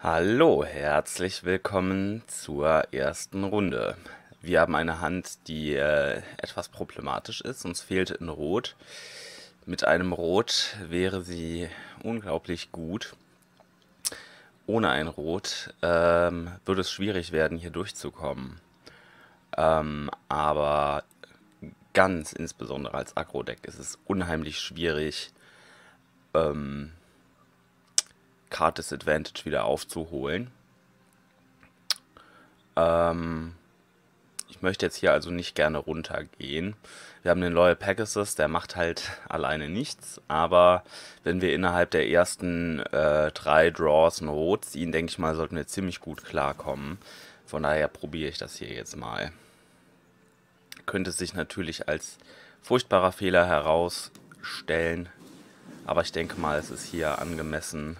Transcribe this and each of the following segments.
Hallo, herzlich willkommen zur ersten Runde. Wir haben eine Hand, die äh, etwas problematisch ist. Uns fehlt ein Rot. Mit einem Rot wäre sie unglaublich gut. Ohne ein Rot ähm, würde es schwierig werden, hier durchzukommen. Ähm, aber ganz insbesondere als Agro-Deck ist es unheimlich schwierig, ähm, Card Disadvantage wieder aufzuholen. Ähm, ich möchte jetzt hier also nicht gerne runtergehen. Wir haben den Loyal Pegasus, der macht halt alleine nichts, aber wenn wir innerhalb der ersten äh, drei Draws ein Rot ziehen, denke ich mal, sollten wir ziemlich gut klarkommen. Von daher probiere ich das hier jetzt mal. Könnte sich natürlich als furchtbarer Fehler herausstellen, aber ich denke mal, es ist hier angemessen,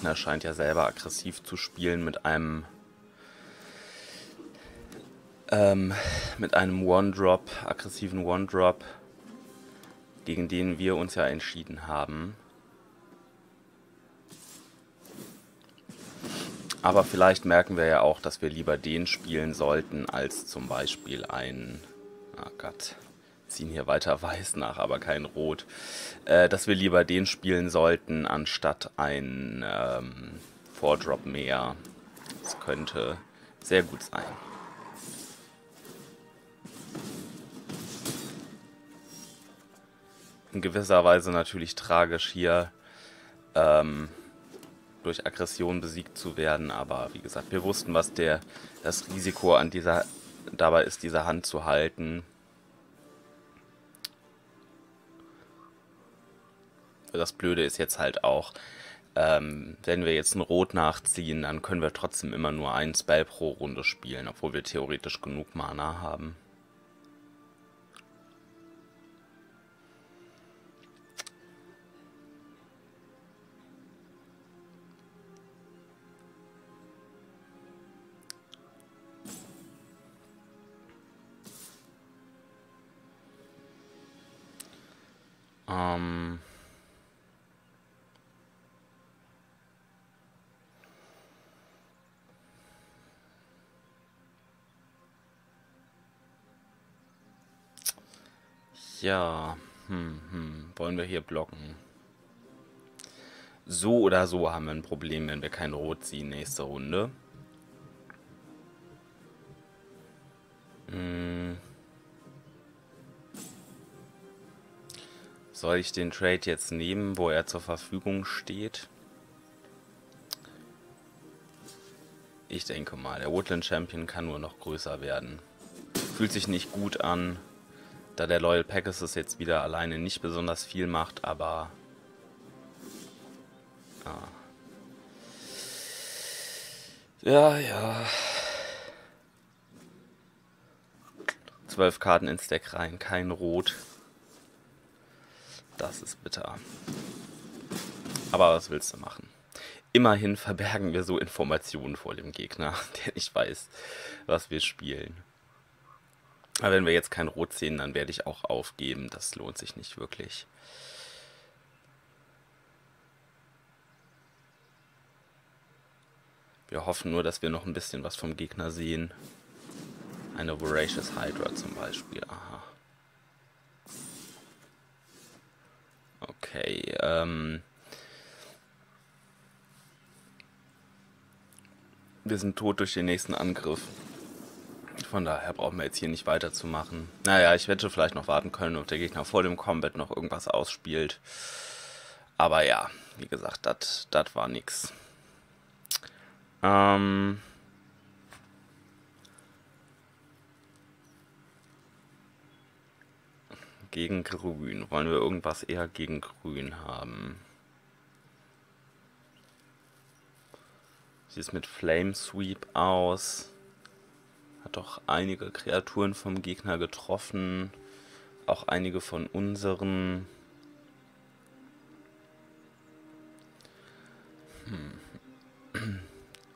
Gegner scheint ja selber aggressiv zu spielen mit einem ähm, mit einem One-Drop, aggressiven One-Drop, gegen den wir uns ja entschieden haben. Aber vielleicht merken wir ja auch, dass wir lieber den spielen sollten, als zum Beispiel ein... Oh Gott ziehen hier weiter weiß nach, aber kein Rot, äh, dass wir lieber den spielen sollten, anstatt ein ähm, Vordrop mehr. Das könnte sehr gut sein. In gewisser Weise natürlich tragisch hier ähm, durch Aggression besiegt zu werden, aber wie gesagt, wir wussten, was der das Risiko an dieser dabei ist, diese Hand zu halten. Das Blöde ist jetzt halt auch, ähm, wenn wir jetzt ein Rot nachziehen, dann können wir trotzdem immer nur ein Spell pro Runde spielen, obwohl wir theoretisch genug Mana haben. Ähm... Ja, hm, hm. wollen wir hier blocken? So oder so haben wir ein Problem, wenn wir kein Rot ziehen nächste Runde. Hm. Soll ich den Trade jetzt nehmen, wo er zur Verfügung steht? Ich denke mal, der Woodland Champion kann nur noch größer werden. Fühlt sich nicht gut an da der Loyal Pegasus jetzt wieder alleine nicht besonders viel macht, aber... Ah. Ja, ja. Zwölf Karten ins Deck rein, kein Rot. Das ist bitter. Aber was willst du machen? Immerhin verbergen wir so Informationen vor dem Gegner, der nicht weiß, was wir spielen. Aber wenn wir jetzt kein Rot sehen, dann werde ich auch aufgeben. Das lohnt sich nicht wirklich. Wir hoffen nur, dass wir noch ein bisschen was vom Gegner sehen. Eine Voracious Hydra zum Beispiel. Aha. Okay, ähm... Wir sind tot durch den nächsten Angriff. Von daher brauchen wir jetzt hier nicht weiterzumachen. Naja, ich hätte vielleicht noch warten können, ob der Gegner vor dem Combat noch irgendwas ausspielt. Aber ja, wie gesagt, das war nix. Ähm... Gegen Grün. Wollen wir irgendwas eher gegen Grün haben? Sieht es mit Flame Sweep aus? Hat auch einige Kreaturen vom Gegner getroffen. Auch einige von unseren. Hm.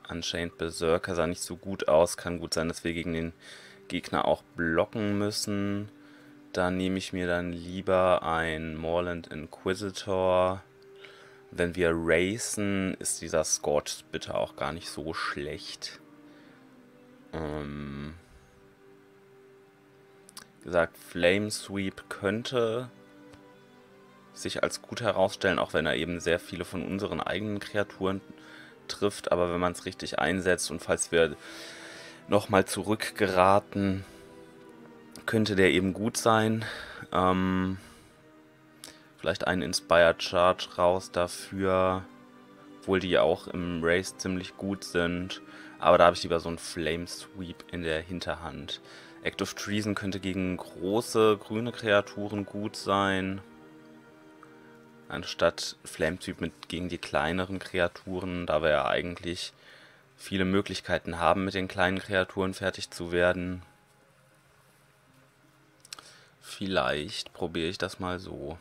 Anscheinend Berserker sah nicht so gut aus. Kann gut sein, dass wir gegen den Gegner auch blocken müssen. Da nehme ich mir dann lieber ein Morland Inquisitor. Wenn wir racen, ist dieser Scorch bitte auch gar nicht so schlecht. Ähm gesagt, Flame Sweep könnte sich als gut herausstellen, auch wenn er eben sehr viele von unseren eigenen Kreaturen trifft. Aber wenn man es richtig einsetzt und falls wir nochmal zurückgeraten, könnte der eben gut sein. Ähm, vielleicht einen Inspired Charge raus dafür, obwohl die auch im Race ziemlich gut sind. Aber da habe ich lieber so einen Flame Sweep in der Hinterhand. Act of Treason könnte gegen große grüne Kreaturen gut sein. Anstatt Flame Sweep mit gegen die kleineren Kreaturen, da wir ja eigentlich viele Möglichkeiten haben, mit den kleinen Kreaturen fertig zu werden. Vielleicht probiere ich das mal so.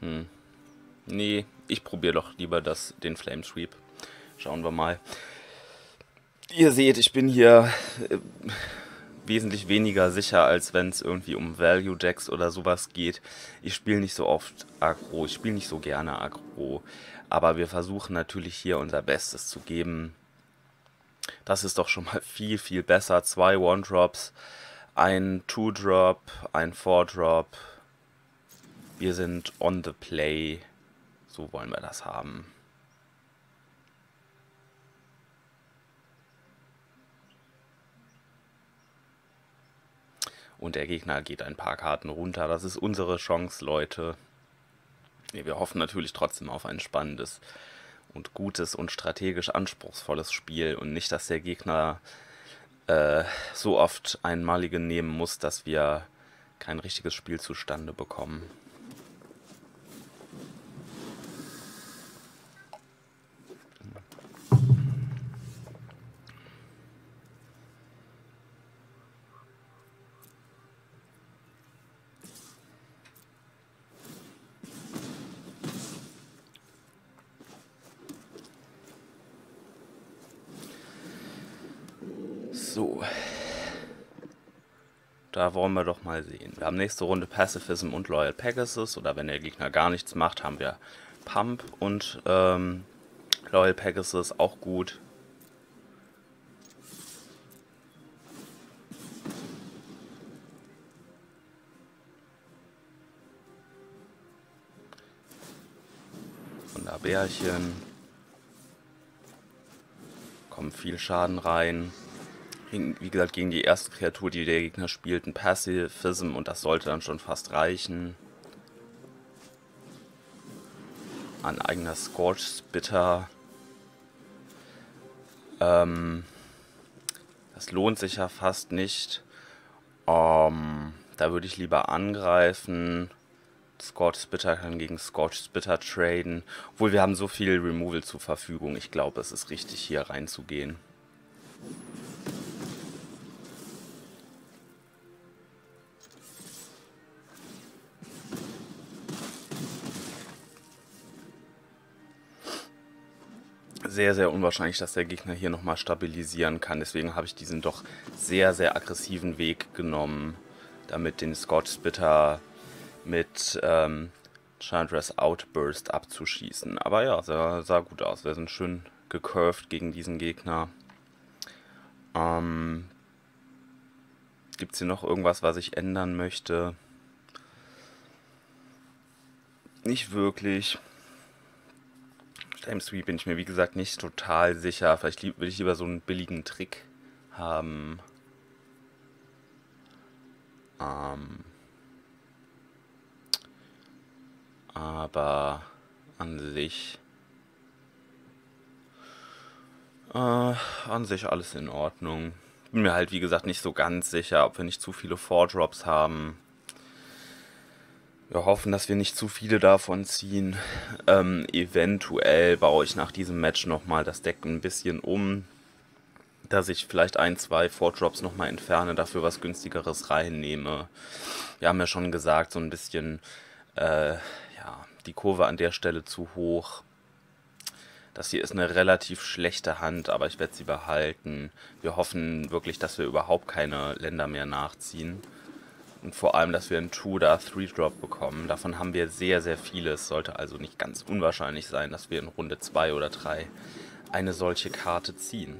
Hm. Nee, ich probiere doch lieber das, den Flame Sweep. Schauen wir mal. Ihr seht, ich bin hier äh, wesentlich weniger sicher, als wenn es irgendwie um Value Decks oder sowas geht. Ich spiele nicht so oft Agro, ich spiele nicht so gerne Agro, aber wir versuchen natürlich hier unser Bestes zu geben. Das ist doch schon mal viel, viel besser. Zwei One-Drops, ein Two-Drop, ein Four-Drop. Wir sind on the play. So wollen wir das haben. Und der Gegner geht ein paar Karten runter. Das ist unsere Chance, Leute. Wir hoffen natürlich trotzdem auf ein spannendes und gutes und strategisch anspruchsvolles Spiel und nicht, dass der Gegner äh, so oft einmalige nehmen muss, dass wir kein richtiges Spiel zustande bekommen. So. Da wollen wir doch mal sehen. Wir haben nächste Runde Pacifism und Loyal Pegasus. Oder wenn der Gegner gar nichts macht, haben wir Pump und ähm, Loyal Pegasus auch gut. Bärchen. Kommt viel Schaden rein wie gesagt, gegen die erste Kreatur, die der Gegner spielt, ein Pacifism und das sollte dann schon fast reichen. Ein eigener Scorch Spitter. Ähm, das lohnt sich ja fast nicht. Ähm, da würde ich lieber angreifen. Scorch Spitter kann gegen Scorch Spitter traden. Obwohl wir haben so viel Removal zur Verfügung. Ich glaube, es ist richtig, hier reinzugehen. Sehr, sehr unwahrscheinlich, dass der Gegner hier nochmal stabilisieren kann. Deswegen habe ich diesen doch sehr, sehr aggressiven Weg genommen, damit den Scotch Spitter mit ähm, Chandra's Outburst abzuschießen. Aber ja, sah, sah gut aus. Wir sind schön gecurved gegen diesen Gegner. Ähm, Gibt es hier noch irgendwas, was ich ändern möchte? Nicht wirklich. Time Sweep bin ich mir wie gesagt nicht total sicher. Vielleicht würde ich lieber so einen billigen Trick haben. Ähm aber an sich äh, an sich alles in Ordnung. Bin mir halt wie gesagt nicht so ganz sicher, ob wir nicht zu viele Four Drops haben. Wir hoffen, dass wir nicht zu viele davon ziehen. Ähm, eventuell baue ich nach diesem Match nochmal das Deck ein bisschen um, dass ich vielleicht ein, zwei Four-Drops nochmal entferne, dafür was günstigeres reinnehme. Wir haben ja schon gesagt, so ein bisschen, äh, ja, die Kurve an der Stelle zu hoch. Das hier ist eine relativ schlechte Hand, aber ich werde sie behalten. Wir hoffen wirklich, dass wir überhaupt keine Länder mehr nachziehen. Und vor allem, dass wir einen 2 oder 3 Drop bekommen. Davon haben wir sehr, sehr viele. Es sollte also nicht ganz unwahrscheinlich sein, dass wir in Runde 2 oder 3 eine solche Karte ziehen.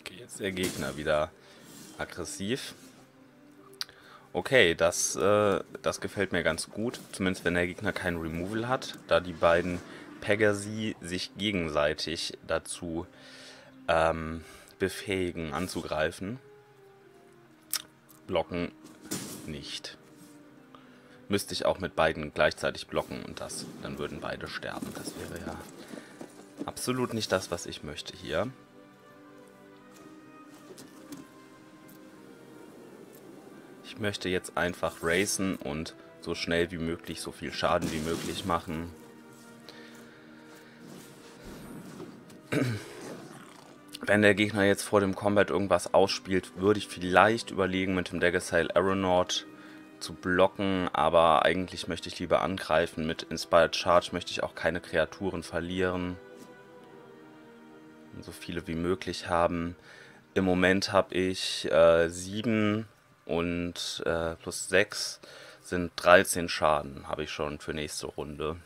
Okay, jetzt der Gegner wieder aggressiv. Okay, das, äh, das gefällt mir ganz gut. Zumindest wenn der Gegner kein Removal hat, da die beiden Pegasi sich gegenseitig dazu ähm, befähigen anzugreifen. Blocken nicht. Müsste ich auch mit beiden gleichzeitig blocken und das, dann würden beide sterben. Das wäre ja absolut nicht das, was ich möchte hier. Ich möchte jetzt einfach racen und so schnell wie möglich so viel Schaden wie möglich machen. Wenn der Gegner jetzt vor dem Combat irgendwas ausspielt, würde ich vielleicht überlegen, mit dem Daggersail Aeronaut zu blocken, aber eigentlich möchte ich lieber angreifen. Mit Inspired Charge möchte ich auch keine Kreaturen verlieren. Und so viele wie möglich haben. Im Moment habe ich äh, 7 und äh, plus 6 sind 13 Schaden, habe ich schon für nächste Runde.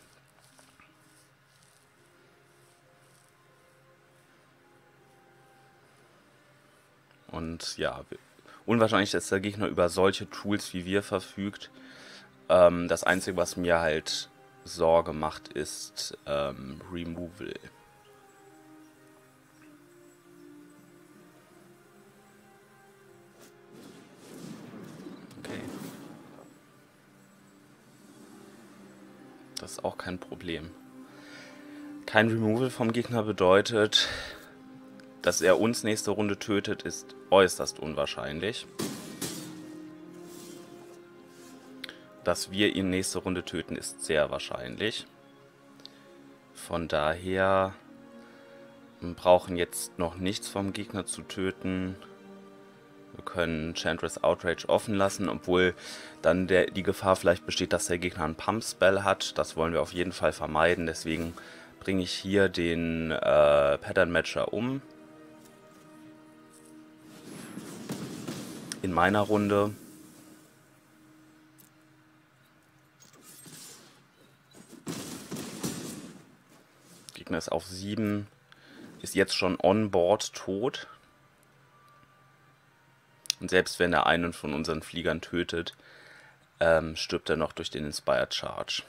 Und ja, unwahrscheinlich, dass der Gegner über solche Tools wie wir verfügt. Ähm, das Einzige, was mir halt Sorge macht, ist ähm, Removal. Das ist auch kein Problem. Kein Removal vom Gegner bedeutet, dass er uns nächste Runde tötet, ist äußerst unwahrscheinlich. Dass wir ihn nächste Runde töten, ist sehr wahrscheinlich. Von daher brauchen jetzt noch nichts vom Gegner zu töten. Wir können Chantress Outrage offen lassen, obwohl dann der, die Gefahr vielleicht besteht, dass der Gegner einen Pump-Spell hat. Das wollen wir auf jeden Fall vermeiden. Deswegen bringe ich hier den äh, Pattern Matcher um. In meiner Runde. Gegner ist auf 7. Ist jetzt schon on board tot. Und selbst wenn er einen von unseren Fliegern tötet, ähm, stirbt er noch durch den Inspired Charge.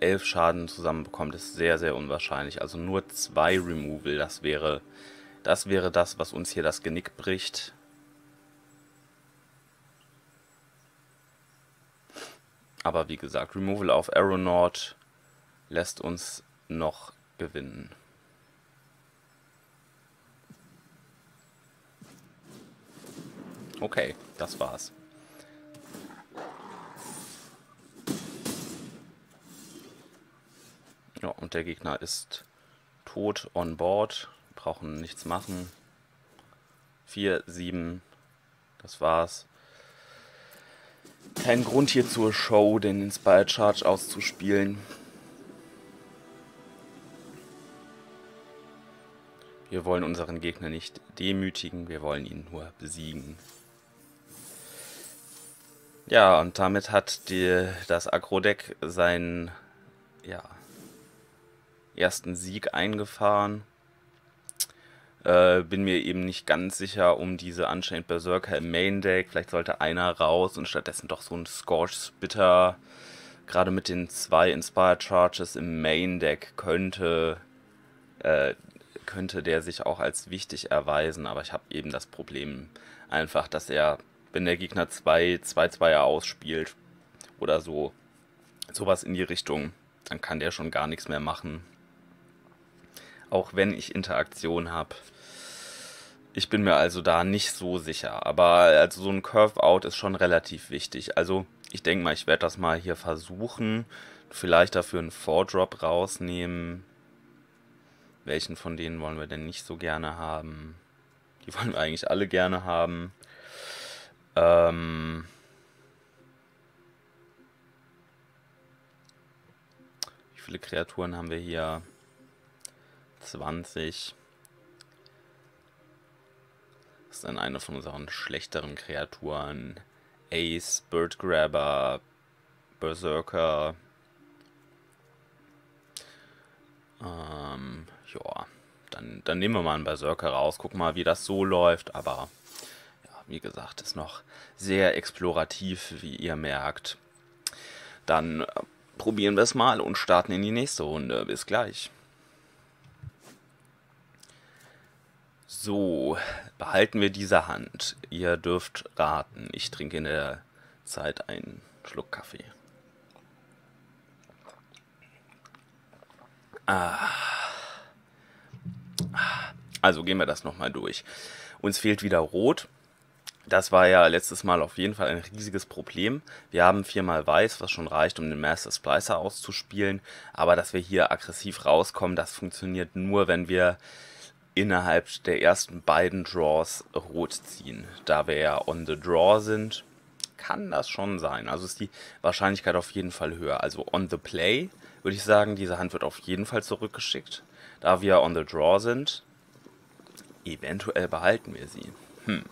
Elf Schaden zusammenbekommt, ist sehr, sehr unwahrscheinlich. Also nur zwei Removal, das wäre, das wäre das, was uns hier das Genick bricht. Aber wie gesagt, Removal auf Aeronaut lässt uns noch gewinnen. Okay, das war's. Ja, und der Gegner ist tot on board. Brauchen nichts machen. 4, 7. Das war's. Kein Grund hier zur Show, den Inspired Charge auszuspielen. Wir wollen unseren Gegner nicht demütigen, wir wollen ihn nur besiegen. Ja, und damit hat die, das Agro-Deck sein, ja, ersten Sieg eingefahren. Äh, bin mir eben nicht ganz sicher um diese Unchained Berserker im Main Deck. Vielleicht sollte einer raus und stattdessen doch so ein Scorch Spitter. Gerade mit den zwei Inspired Charges im Main Deck könnte, äh, könnte der sich auch als wichtig erweisen. Aber ich habe eben das Problem einfach, dass er, wenn der Gegner zwei 2-2er ausspielt oder so, sowas in die Richtung, dann kann der schon gar nichts mehr machen. Auch wenn ich Interaktion habe. Ich bin mir also da nicht so sicher. Aber also so ein Curve-Out ist schon relativ wichtig. Also ich denke mal, ich werde das mal hier versuchen. Vielleicht dafür einen Four-Drop rausnehmen. Welchen von denen wollen wir denn nicht so gerne haben? Die wollen wir eigentlich alle gerne haben. Ähm Wie viele Kreaturen haben wir hier? 20. Das ist dann eine von unseren schlechteren Kreaturen. Ace, Bird Grabber, Berserker. Ähm, ja, dann, dann nehmen wir mal einen Berserker raus, gucken mal, wie das so läuft, aber ja, wie gesagt, ist noch sehr explorativ, wie ihr merkt. Dann äh, probieren wir es mal und starten in die nächste Runde. Bis gleich. So, behalten wir diese Hand. Ihr dürft raten. Ich trinke in der Zeit einen Schluck Kaffee. Ah. Also gehen wir das nochmal durch. Uns fehlt wieder Rot. Das war ja letztes Mal auf jeden Fall ein riesiges Problem. Wir haben viermal Weiß, was schon reicht, um den Master Splicer auszuspielen. Aber dass wir hier aggressiv rauskommen, das funktioniert nur, wenn wir innerhalb der ersten beiden Draws rot ziehen. Da wir ja on the draw sind, kann das schon sein. Also ist die Wahrscheinlichkeit auf jeden Fall höher. Also on the play würde ich sagen, diese Hand wird auf jeden Fall zurückgeschickt. Da wir on the draw sind, eventuell behalten wir sie. Hm,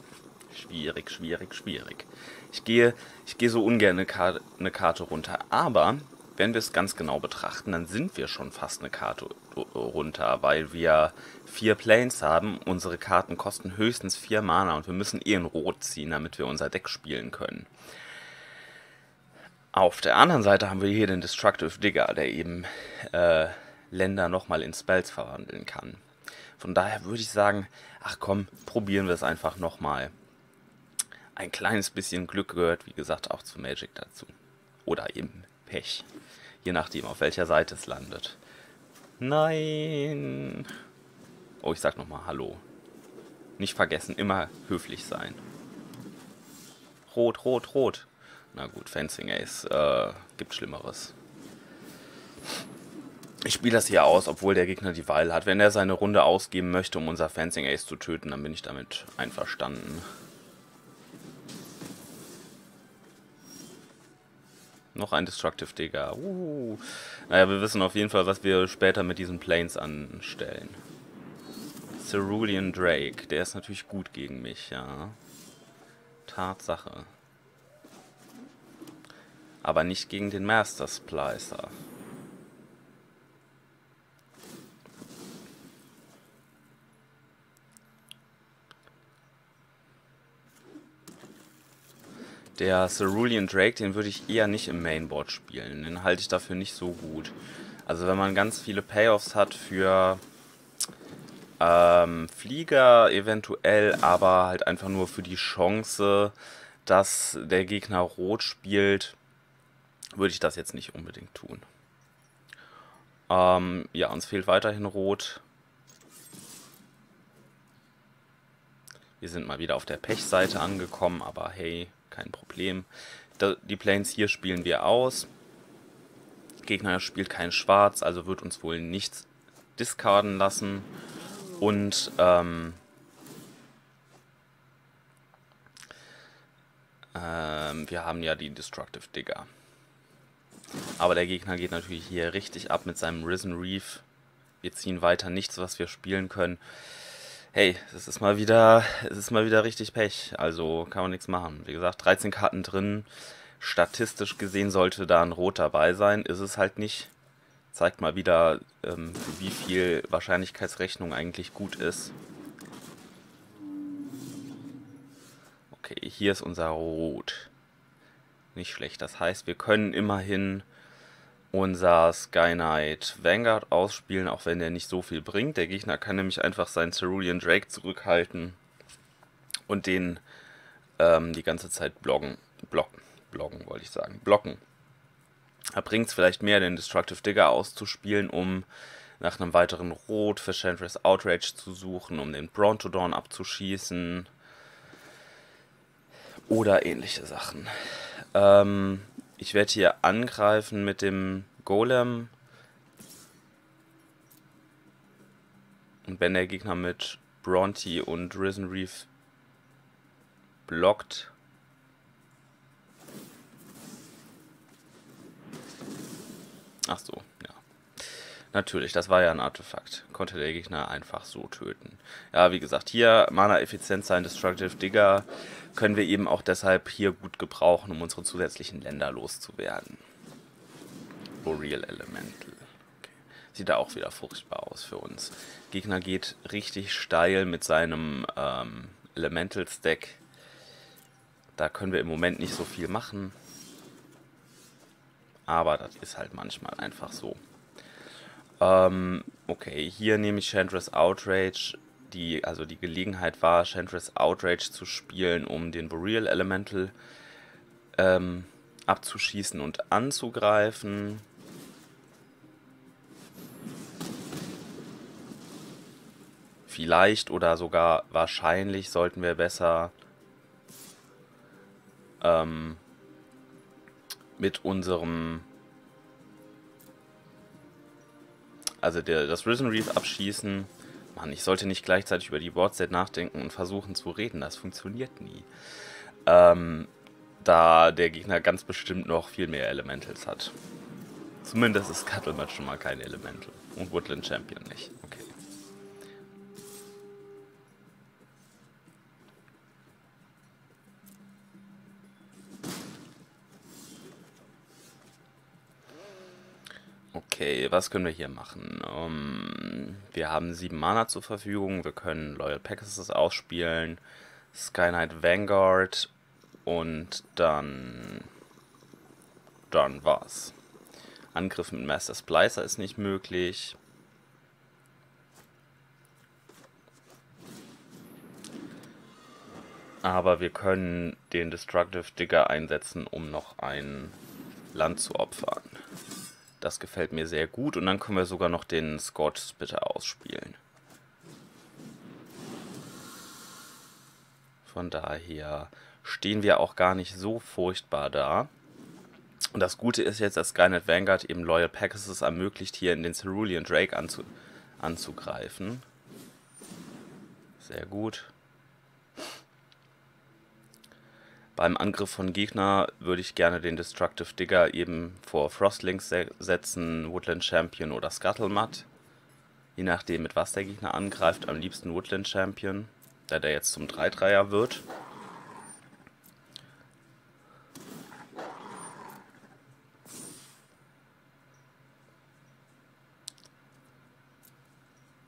schwierig, schwierig, schwierig. Ich gehe, ich gehe so ungern eine Karte, eine Karte runter, aber wenn wir es ganz genau betrachten, dann sind wir schon fast eine Karte runter, weil wir vier Planes haben. Unsere Karten kosten höchstens vier Mana und wir müssen eh in Rot ziehen, damit wir unser Deck spielen können. Auf der anderen Seite haben wir hier den Destructive Digger, der eben äh, Länder nochmal in Spells verwandeln kann. Von daher würde ich sagen, ach komm, probieren wir es einfach nochmal. Ein kleines bisschen Glück gehört, wie gesagt, auch zu Magic dazu. Oder eben Pech. Je nachdem, auf welcher Seite es landet. Nein. Oh, ich sag nochmal Hallo. Nicht vergessen, immer höflich sein. Rot, rot, rot. Na gut, Fencing Ace. Äh, gibt Schlimmeres. Ich spiele das hier aus, obwohl der Gegner die Wahl hat. Wenn er seine Runde ausgeben möchte, um unser Fencing Ace zu töten, dann bin ich damit einverstanden. Noch ein Destructive Digger. Uh. Naja, wir wissen auf jeden Fall, was wir später mit diesen Planes anstellen. Cerulean Drake. Der ist natürlich gut gegen mich, ja. Tatsache. Aber nicht gegen den Master Splicer. Der Cerulean Drake, den würde ich eher nicht im Mainboard spielen. Den halte ich dafür nicht so gut. Also wenn man ganz viele Payoffs hat für ähm, Flieger eventuell, aber halt einfach nur für die Chance, dass der Gegner rot spielt, würde ich das jetzt nicht unbedingt tun. Ähm, ja, uns fehlt weiterhin rot. Wir sind mal wieder auf der Pechseite angekommen, aber hey, kein Problem. Die Planes hier spielen wir aus. Gegner spielt kein Schwarz, also wird uns wohl nichts discarden lassen. Und ähm, ähm, wir haben ja die Destructive Digger. Aber der Gegner geht natürlich hier richtig ab mit seinem Risen Reef. Wir ziehen weiter nichts, was wir spielen können hey, es ist mal wieder, es ist mal wieder richtig Pech. Also kann man nichts machen. Wie gesagt, 13 Karten drin. Statistisch gesehen sollte da ein Rot dabei sein. Ist es halt nicht. Zeigt mal wieder, ähm, wie viel Wahrscheinlichkeitsrechnung eigentlich gut ist. Okay, hier ist unser Rot. Nicht schlecht. Das heißt, wir können immerhin unser Sky Knight Vanguard ausspielen, auch wenn der nicht so viel bringt. Der Gegner kann nämlich einfach seinen Cerulean Drake zurückhalten und den ähm, die ganze Zeit blocken. Blocken, blocken wollte ich sagen. Blocken. Da bringt es vielleicht mehr, den Destructive Digger auszuspielen, um nach einem weiteren Rot für Chandras Outrage zu suchen, um den Brontodon abzuschießen. Oder ähnliche Sachen. Ähm, ich werde hier angreifen mit dem Golem. Und wenn der Gegner mit Bronte und Risen Reef blockt, Ach so. Natürlich, das war ja ein Artefakt. Konnte der Gegner einfach so töten. Ja, wie gesagt, hier Mana-effizient sein, Destructive Digger können wir eben auch deshalb hier gut gebrauchen, um unsere zusätzlichen Länder loszuwerden. Boreal Elemental. Okay. Sieht da auch wieder furchtbar aus für uns. Gegner geht richtig steil mit seinem ähm, Elemental-Stack. Da können wir im Moment nicht so viel machen. Aber das ist halt manchmal einfach so. Ähm, okay, hier nehme ich Chandra's Outrage. Die, also die Gelegenheit war, Chandra's Outrage zu spielen, um den Boreal Elemental ähm, abzuschießen und anzugreifen. Vielleicht oder sogar wahrscheinlich sollten wir besser ähm, mit unserem also der, das Risen Reef abschießen. Mann, ich sollte nicht gleichzeitig über die Boardset nachdenken und versuchen zu reden. Das funktioniert nie. Ähm, da der Gegner ganz bestimmt noch viel mehr Elementals hat. Zumindest ist Cuttlemat schon mal kein Elemental. Und Woodland Champion nicht. Okay. Okay, was können wir hier machen? Um, wir haben sieben Mana zur Verfügung. Wir können Loyal Pegasus ausspielen, Sky Knight Vanguard und dann. Dann war's. Angriff mit Master Splicer ist nicht möglich. Aber wir können den Destructive Digger einsetzen, um noch ein Land zu opfern. Das gefällt mir sehr gut. Und dann können wir sogar noch den Scorch Spitter ausspielen. Von daher stehen wir auch gar nicht so furchtbar da. Und das Gute ist jetzt, dass Skynet Vanguard eben Loyal Pegasus ermöglicht, hier in den Cerulean Drake anzu anzugreifen. Sehr gut. Beim Angriff von Gegner würde ich gerne den Destructive Digger eben vor Frostlings se setzen, Woodland Champion oder Scuttlemutt. Je nachdem, mit was der Gegner angreift, am liebsten Woodland Champion, da der jetzt zum 3-3er wird.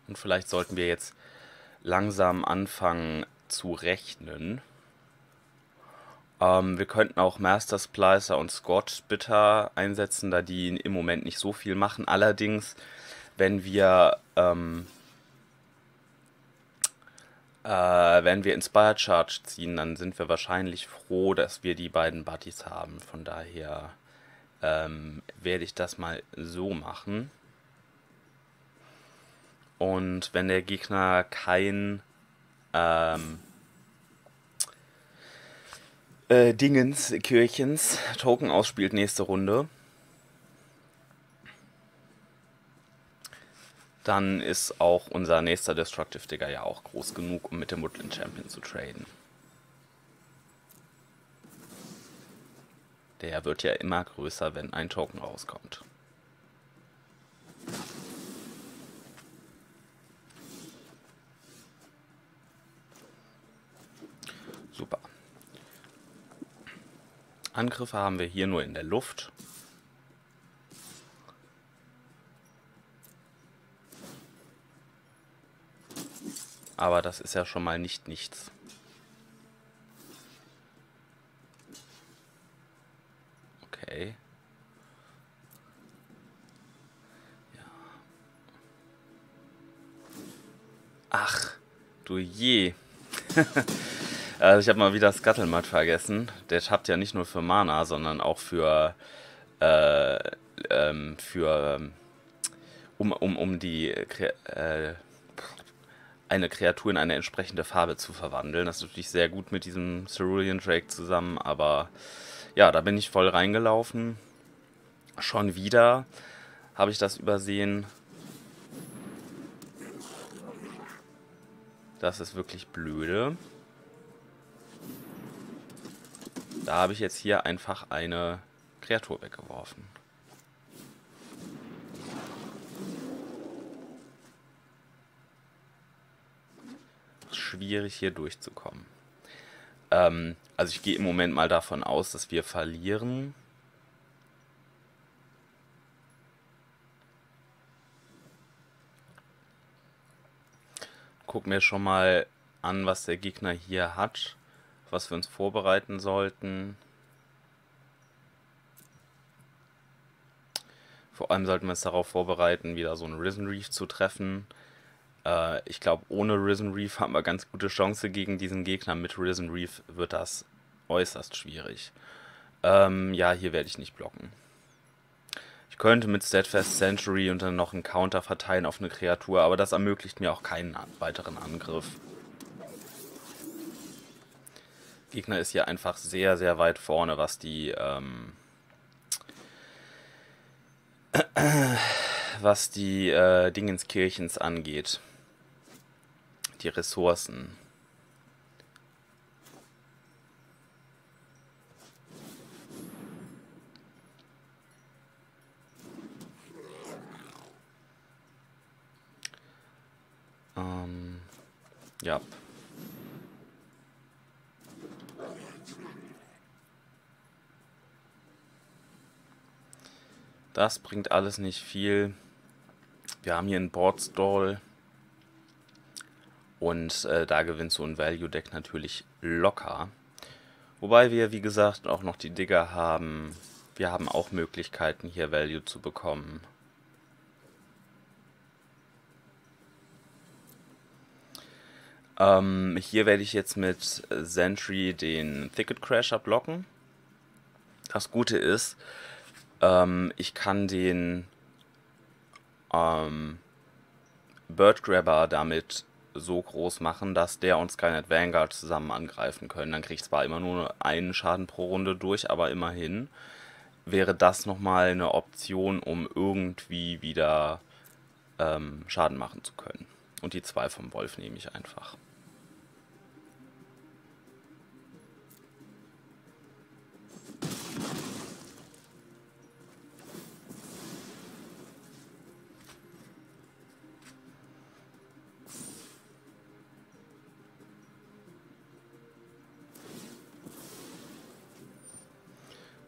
Und vielleicht sollten wir jetzt langsam anfangen zu rechnen. Ähm, wir könnten auch Master Splicer und Scotch Bitter einsetzen, da die im Moment nicht so viel machen. Allerdings, wenn wir ähm, äh, wenn wir Inspired Charge ziehen, dann sind wir wahrscheinlich froh, dass wir die beiden Buddies haben. Von daher ähm, werde ich das mal so machen. Und wenn der Gegner kein ähm, äh, Dingens, Kirchens, Token ausspielt nächste Runde, dann ist auch unser nächster Destructive Digger ja auch groß genug, um mit dem Woodland Champion zu traden. Der wird ja immer größer, wenn ein Token rauskommt. Super. Angriffe haben wir hier nur in der Luft. Aber das ist ja schon mal nicht nichts. Okay. Ja. Ach, du je. Also ich habe mal wieder Scuttlemutt vergessen. Der tappt ja nicht nur für Mana, sondern auch für, äh, ähm, für ähm, um, um, um die äh, eine Kreatur in eine entsprechende Farbe zu verwandeln. Das ist natürlich sehr gut mit diesem Cerulean Drake zusammen, aber ja, da bin ich voll reingelaufen. Schon wieder habe ich das übersehen. Das ist wirklich blöde. Da habe ich jetzt hier einfach eine Kreatur weggeworfen. Schwierig hier durchzukommen. Ähm, also ich gehe im Moment mal davon aus, dass wir verlieren. Guck mir schon mal an, was der Gegner hier hat, was wir uns vorbereiten sollten. Vor allem sollten wir uns darauf vorbereiten, wieder so einen Risen Reef zu treffen. Äh, ich glaube, ohne Risen Reef haben wir ganz gute Chance gegen diesen Gegner. Mit Risen Reef wird das äußerst schwierig. Ähm, ja, hier werde ich nicht blocken. Ich könnte mit Steadfast Century und dann noch einen Counter verteilen auf eine Kreatur, aber das ermöglicht mir auch keinen weiteren Angriff. Gegner ist hier einfach sehr, sehr weit vorne, was die, ähm, was die äh, Dingenskirchens angeht die Ressourcen. Ähm, ja. Das bringt alles nicht viel. Wir haben hier einen Boardstall. Und äh, da gewinnt so ein Value-Deck natürlich locker. Wobei wir, wie gesagt, auch noch die Digger haben. Wir haben auch Möglichkeiten, hier Value zu bekommen. Ähm, hier werde ich jetzt mit Sentry den Thicket Crasher blocken. Das Gute ist, ähm, ich kann den ähm, Bird Grabber damit so groß machen, dass der und Skynet Vanguard zusammen angreifen können. Dann kriege ich zwar immer nur einen Schaden pro Runde durch, aber immerhin wäre das nochmal eine Option, um irgendwie wieder ähm, Schaden machen zu können. Und die zwei vom Wolf nehme ich einfach.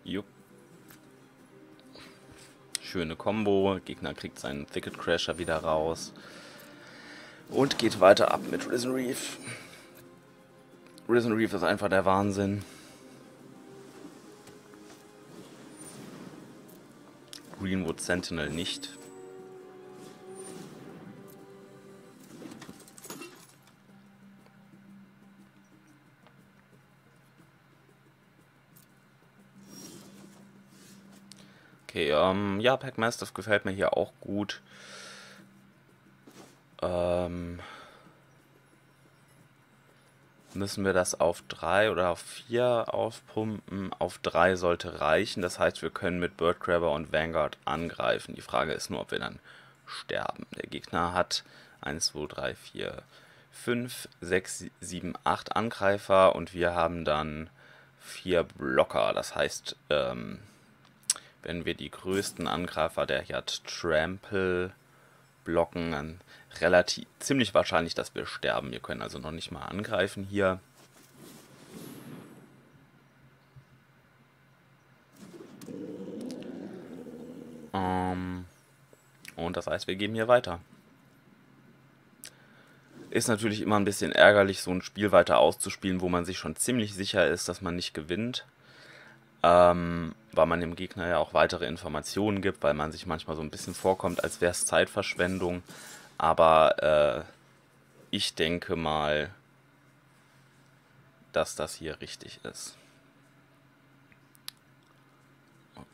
Jupp. Schöne Combo. Gegner kriegt seinen Thicket Crasher wieder raus. Und geht weiter ab mit Risen Reef. Risen Reef ist einfach der Wahnsinn. Greenwood Sentinel nicht. Okay, ähm, ja, Packmastiff gefällt mir hier auch gut. Ähm, müssen wir das auf 3 oder auf 4 aufpumpen? Auf 3 sollte reichen. Das heißt, wir können mit Birdcrabber und Vanguard angreifen. Die Frage ist nur, ob wir dann sterben. Der Gegner hat 1, 2, 3, 4, 5, 6, 7, 8 Angreifer und wir haben dann 4 Blocker. Das heißt, ähm, wenn wir die größten Angreifer, der hat Trample, blocken, dann relativ ziemlich wahrscheinlich, dass wir sterben. Wir können also noch nicht mal angreifen hier. Ähm, und das heißt, wir gehen hier weiter. Ist natürlich immer ein bisschen ärgerlich, so ein Spiel weiter auszuspielen, wo man sich schon ziemlich sicher ist, dass man nicht gewinnt ähm, weil man dem Gegner ja auch weitere Informationen gibt, weil man sich manchmal so ein bisschen vorkommt, als wäre es Zeitverschwendung. Aber äh, ich denke mal, dass das hier richtig ist.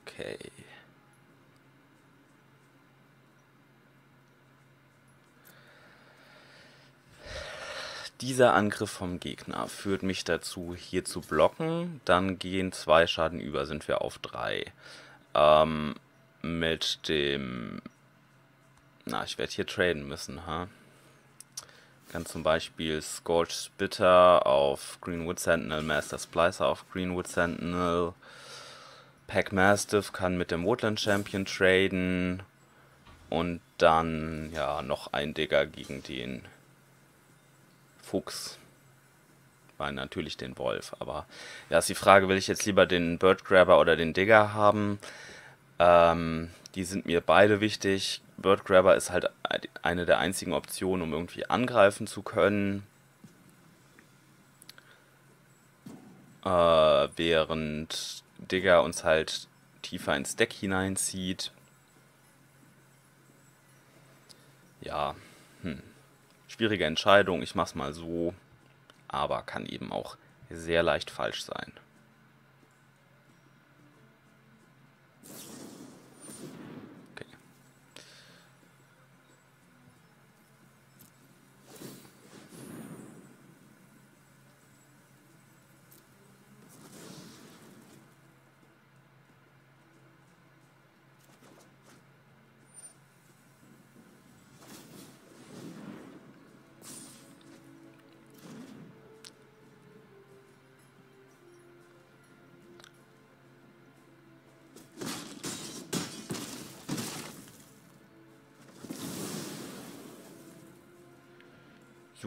Okay. Dieser Angriff vom Gegner führt mich dazu, hier zu blocken. Dann gehen zwei Schaden über, sind wir auf drei. Ähm, mit dem... Na, ich werde hier traden müssen, ha? Kann zum Beispiel Scorch Spitter auf Greenwood Sentinel, Master Splicer auf Greenwood Sentinel. Pack Mastiff kann mit dem Woodland Champion traden. Und dann, ja, noch ein Digger gegen den Fuchs. War natürlich den Wolf, aber ja, ist die Frage, will ich jetzt lieber den Bird Grabber oder den Digger haben? Ähm, die sind mir beide wichtig. Bird Grabber ist halt eine der einzigen Optionen, um irgendwie angreifen zu können. Äh, während Digger uns halt tiefer ins Deck hineinzieht. Ja, schwierige Entscheidung, ich mach's mal so, aber kann eben auch sehr leicht falsch sein.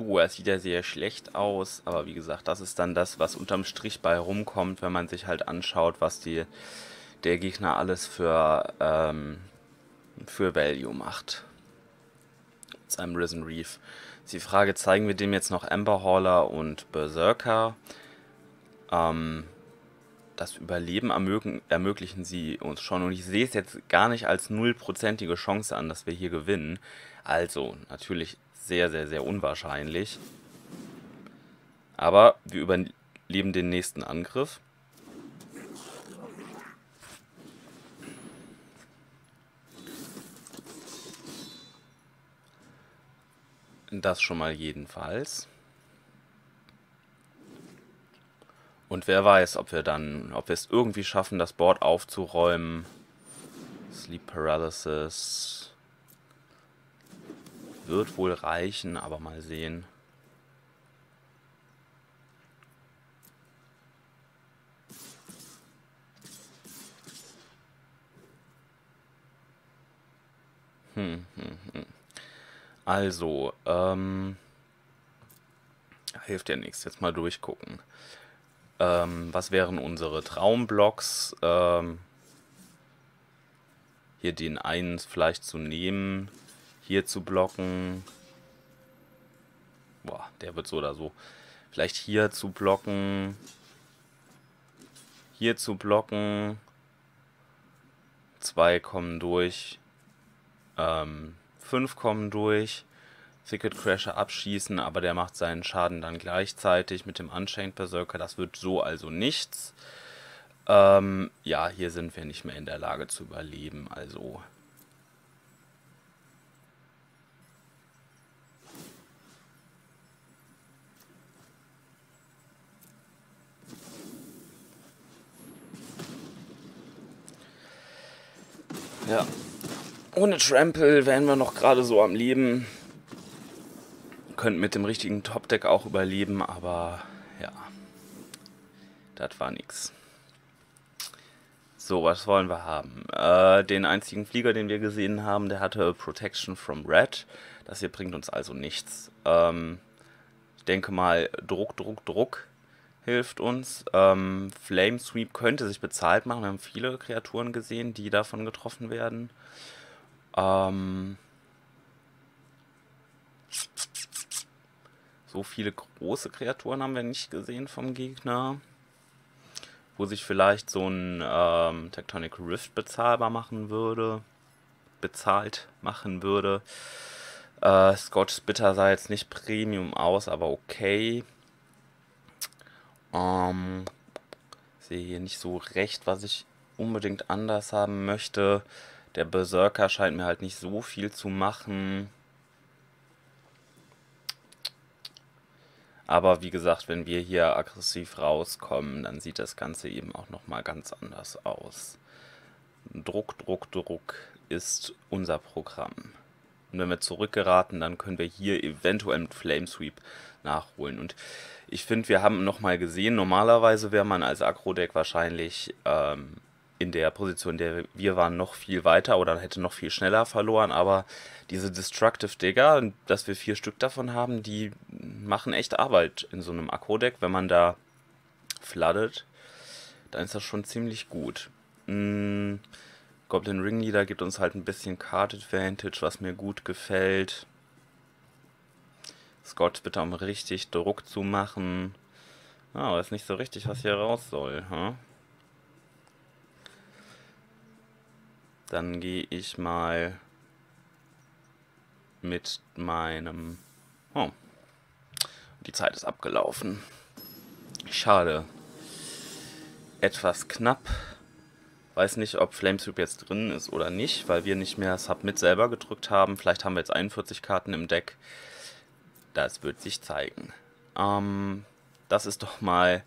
Jo, es sieht ja sehr schlecht aus, aber wie gesagt, das ist dann das, was unterm Strich bei rumkommt, wenn man sich halt anschaut, was die, der Gegner alles für, ähm, für Value macht. Mit seinem Risen Reef. Ist die Frage, zeigen wir dem jetzt noch Ember Hauler und Berserker? Ähm, das Überleben ermöglichen, ermöglichen sie uns schon. Und ich sehe es jetzt gar nicht als nullprozentige Chance an, dass wir hier gewinnen. Also, natürlich sehr, sehr, sehr unwahrscheinlich. Aber wir überleben den nächsten Angriff. Das schon mal jedenfalls. Und wer weiß, ob wir dann, ob wir es irgendwie schaffen, das Board aufzuräumen. Sleep Paralysis wird wohl reichen, aber mal sehen. Hm, hm, hm. Also, ähm, hilft ja nichts. Jetzt mal durchgucken. Ähm, was wären unsere Traumblocks? Ähm, hier den einen vielleicht zu nehmen hier zu blocken. Boah, der wird so oder so. Vielleicht hier zu blocken. Hier zu blocken. Zwei kommen durch. Ähm, fünf kommen durch. Thicket Crasher abschießen, aber der macht seinen Schaden dann gleichzeitig mit dem Unchained Berserker. Das wird so also nichts. Ähm, ja, hier sind wir nicht mehr in der Lage zu überleben. Also Ja. Ohne Trample wären wir noch gerade so am Leben. Könnten mit dem richtigen Topdeck auch überleben, aber ja. Das war nix. So, was wollen wir haben? Äh, den einzigen Flieger, den wir gesehen haben, der hatte Protection from Red. Das hier bringt uns also nichts. Ähm, ich denke mal, Druck, Druck, Druck hilft uns. Ähm, Flame Sweep könnte sich bezahlt machen. Wir haben viele Kreaturen gesehen, die davon getroffen werden. Ähm, so viele große Kreaturen haben wir nicht gesehen vom Gegner. Wo sich vielleicht so ein ähm, Tectonic Rift bezahlbar machen würde. Bezahlt machen würde. Äh, Scotch Spitter sah jetzt nicht Premium aus, aber okay. Ähm, sehe hier nicht so recht, was ich unbedingt anders haben möchte. Der Berserker scheint mir halt nicht so viel zu machen. Aber wie gesagt, wenn wir hier aggressiv rauskommen, dann sieht das Ganze eben auch nochmal ganz anders aus. Druck, Druck, Druck ist unser Programm. Und wenn wir zurückgeraten, dann können wir hier eventuell mit Flame Sweep nachholen. Und ich finde, wir haben nochmal gesehen, normalerweise wäre man als Agro-Deck wahrscheinlich ähm, in der Position, in der wir waren, noch viel weiter oder hätte noch viel schneller verloren. Aber diese Destructive Digger, dass wir vier Stück davon haben, die machen echt Arbeit in so einem Agro-Deck. Wenn man da flooded, dann ist das schon ziemlich gut. Mmh. Goblin Ringleader gibt uns halt ein bisschen Card Advantage, was mir gut gefällt. Scott bitte um richtig Druck zu machen. Ah, weiß nicht so richtig, was hier raus soll. Huh? Dann gehe ich mal mit meinem... Oh, die Zeit ist abgelaufen. Schade. Etwas knapp. Weiß nicht, ob Flamesweep jetzt drin ist oder nicht, weil wir nicht mehr Submit selber gedrückt haben. Vielleicht haben wir jetzt 41 Karten im Deck. Das wird sich zeigen. Ähm, das ist doch mal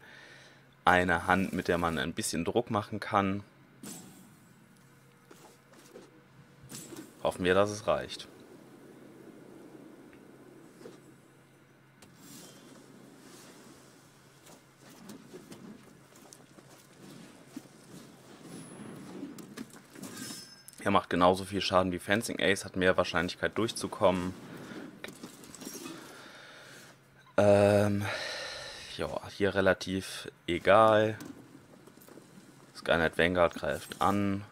eine Hand, mit der man ein bisschen Druck machen kann. Hoffen wir, dass es reicht. Er macht genauso viel Schaden wie Fencing Ace, hat mehr Wahrscheinlichkeit durchzukommen. Ähm, ja, hier relativ egal. Skynet Vanguard greift an.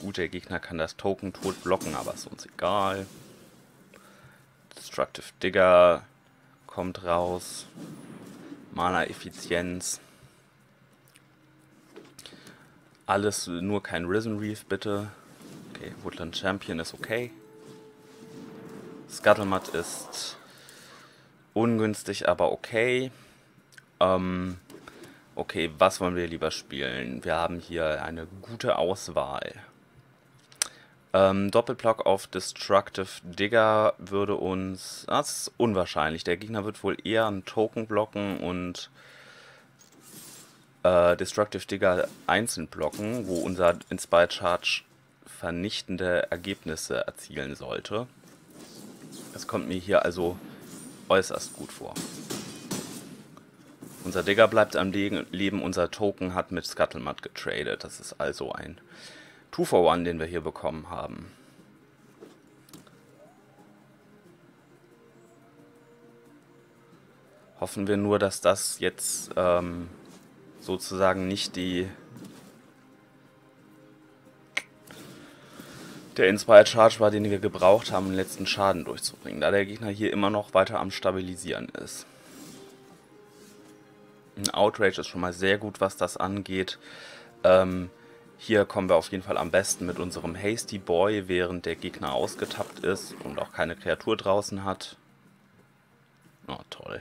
Gut, der Gegner kann das Token tot blocken, aber ist uns egal. Destructive Digger kommt raus. Mana-Effizienz. Alles, nur kein Risen Reef, bitte. Okay, Woodland Champion ist okay. Scuttlemutt ist ungünstig, aber okay. Ähm, okay, was wollen wir lieber spielen? Wir haben hier eine gute Auswahl. Ähm, Doppelblock auf Destructive Digger würde uns... Das ist unwahrscheinlich. Der Gegner wird wohl eher einen Token blocken und äh, Destructive Digger einzeln blocken, wo unser Inspired Charge vernichtende Ergebnisse erzielen sollte. Das kommt mir hier also äußerst gut vor. Unser Digger bleibt am Leben, unser Token hat mit Scuttlemutt getradet. Das ist also ein 2 for 1, den wir hier bekommen haben. Hoffen wir nur, dass das jetzt ähm, sozusagen nicht die der Inspired Charge war, den wir gebraucht haben, um den letzten Schaden durchzubringen, da der Gegner hier immer noch weiter am Stabilisieren ist. Ein Outrage ist schon mal sehr gut, was das angeht. Ähm, hier kommen wir auf jeden Fall am besten mit unserem Hasty Boy, während der Gegner ausgetappt ist und auch keine Kreatur draußen hat. Oh, toll.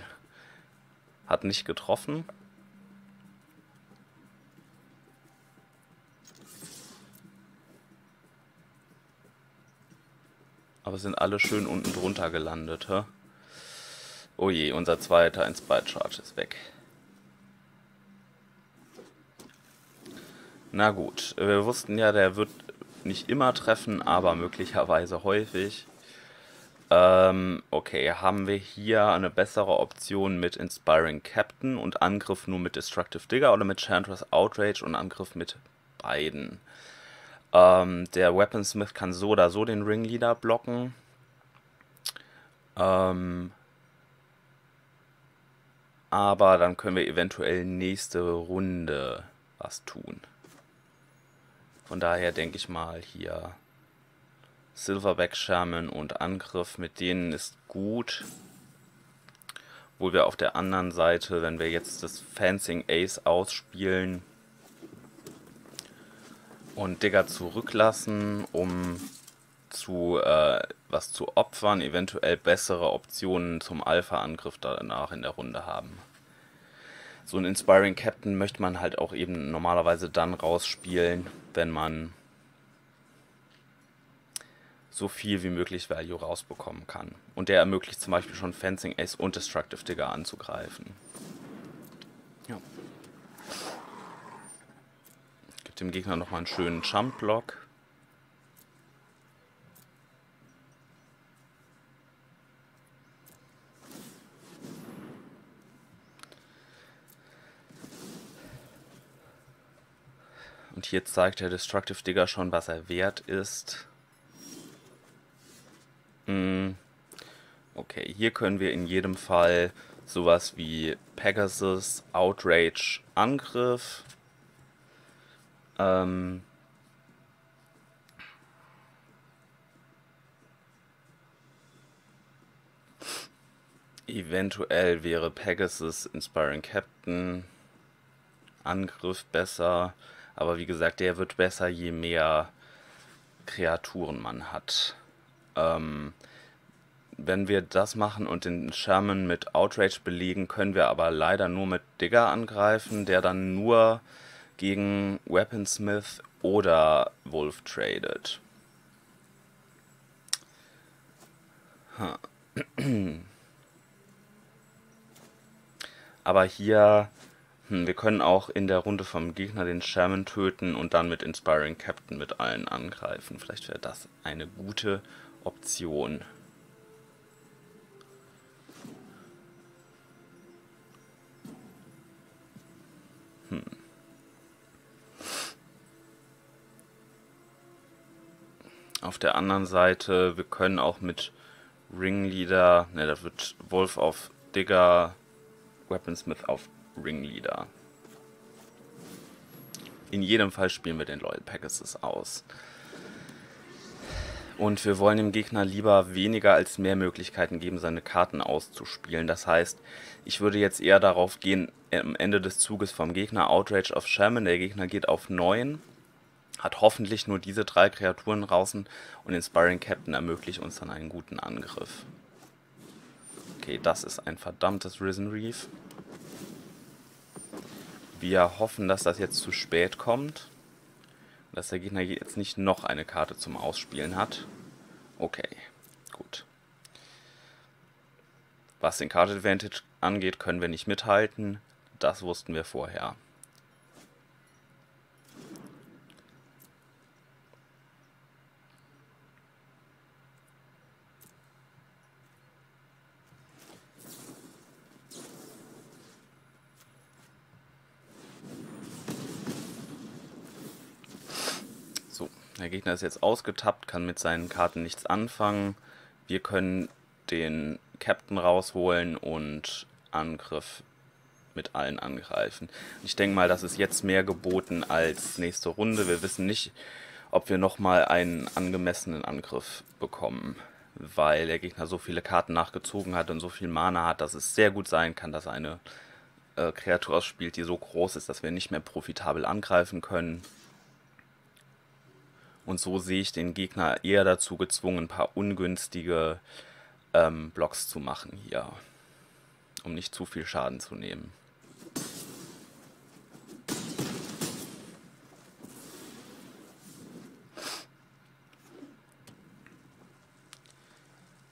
Hat nicht getroffen. Aber sind alle schön unten drunter gelandet, hä? Oh je, unser zweiter Inspired Charge ist weg. Na gut, wir wussten ja, der wird nicht immer treffen, aber möglicherweise häufig. Ähm, okay, haben wir hier eine bessere Option mit Inspiring Captain und Angriff nur mit Destructive Digger oder mit Chantress Outrage und Angriff mit beiden? Ähm, der Weaponsmith kann so oder so den Ringleader blocken. Ähm, aber dann können wir eventuell nächste Runde was tun. Von daher denke ich mal hier Silverback Sherman und Angriff mit denen ist gut. Wo wir auf der anderen Seite, wenn wir jetzt das Fencing Ace ausspielen, und Digger zurücklassen, um zu äh, was zu opfern, eventuell bessere Optionen zum Alpha-Angriff danach in der Runde haben. So ein Inspiring Captain möchte man halt auch eben normalerweise dann rausspielen, wenn man so viel wie möglich Value rausbekommen kann. Und der ermöglicht zum Beispiel schon Fencing Ace und Destructive Digger anzugreifen. Ja. Dem Gegner nochmal einen schönen Jump-Block. Und hier zeigt der Destructive Digger schon, was er wert ist. Hm. Okay, hier können wir in jedem Fall sowas wie Pegasus, Outrage, Angriff. Ähm, eventuell wäre Pegasus Inspiring Captain Angriff besser. Aber wie gesagt, der wird besser, je mehr Kreaturen man hat. Ähm, wenn wir das machen und den Sherman mit Outrage belegen, können wir aber leider nur mit Digger angreifen, der dann nur gegen Weaponsmith oder Wolf tradet. Aber hier hm, wir können auch in der Runde vom Gegner den Sherman töten und dann mit Inspiring Captain mit allen angreifen. Vielleicht wäre das eine gute Option. Auf der anderen Seite, wir können auch mit Ringleader, ne, da wird Wolf auf Digger, Weaponsmith auf Ringleader. In jedem Fall spielen wir den Loyal Pegasus aus. Und wir wollen dem Gegner lieber weniger als mehr Möglichkeiten geben, seine Karten auszuspielen. Das heißt, ich würde jetzt eher darauf gehen, am Ende des Zuges vom Gegner Outrage of Shaman. Der Gegner geht auf 9, hat hoffentlich nur diese drei Kreaturen draußen und Inspiring Captain ermöglicht uns dann einen guten Angriff. Okay, das ist ein verdammtes Risen Reef. Wir hoffen, dass das jetzt zu spät kommt. Dass der Gegner jetzt nicht noch eine Karte zum Ausspielen hat. Okay, gut. Was den Card Advantage angeht, können wir nicht mithalten. Das wussten wir vorher. Der Gegner ist jetzt ausgetappt, kann mit seinen Karten nichts anfangen. Wir können den Captain rausholen und Angriff mit allen angreifen. Ich denke mal, das ist jetzt mehr geboten als nächste Runde. Wir wissen nicht, ob wir nochmal einen angemessenen Angriff bekommen, weil der Gegner so viele Karten nachgezogen hat und so viel Mana hat, dass es sehr gut sein kann, dass eine äh, Kreatur ausspielt, die so groß ist, dass wir nicht mehr profitabel angreifen können. Und so sehe ich den Gegner eher dazu gezwungen, ein paar ungünstige ähm, Blocks zu machen hier, um nicht zu viel Schaden zu nehmen.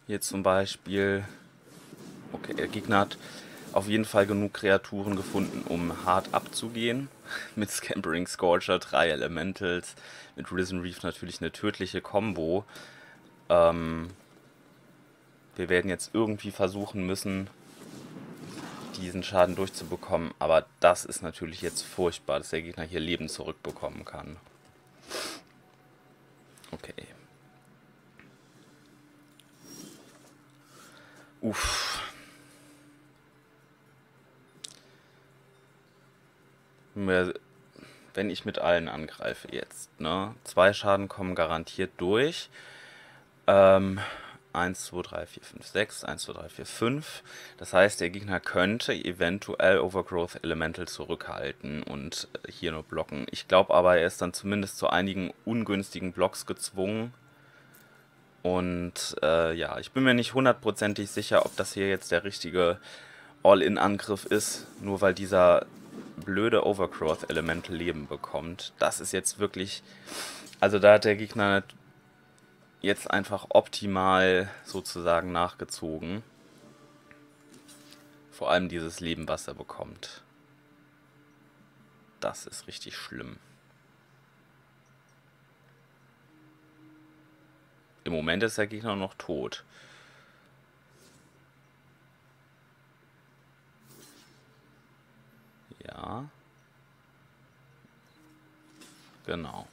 Hier zum Beispiel, okay, der Gegner hat auf jeden Fall genug Kreaturen gefunden, um hart abzugehen. Mit Scampering Scorcher, drei Elementals, mit Risen Reef natürlich eine tödliche Combo. Ähm, wir werden jetzt irgendwie versuchen müssen, diesen Schaden durchzubekommen, aber das ist natürlich jetzt furchtbar, dass der Gegner hier Leben zurückbekommen kann. Okay. Uff. Wenn ich mit allen angreife jetzt, ne? Zwei Schaden kommen garantiert durch. Ähm, 1, 2, 3, 4, 5, 6, 1, 2, 3, 4, 5. Das heißt, der Gegner könnte eventuell Overgrowth Elemental zurückhalten und hier nur blocken. Ich glaube aber, er ist dann zumindest zu einigen ungünstigen Blocks gezwungen. Und äh, ja, ich bin mir nicht hundertprozentig sicher, ob das hier jetzt der richtige All-In-Angriff ist, nur weil dieser blöde Overgrowth Elemental Leben bekommt. Das ist jetzt wirklich. Also da hat der Gegner jetzt einfach optimal sozusagen nachgezogen. Vor allem dieses Leben, was er bekommt. Das ist richtig schlimm. Im Moment ist der Gegner noch tot. Ja. Genau.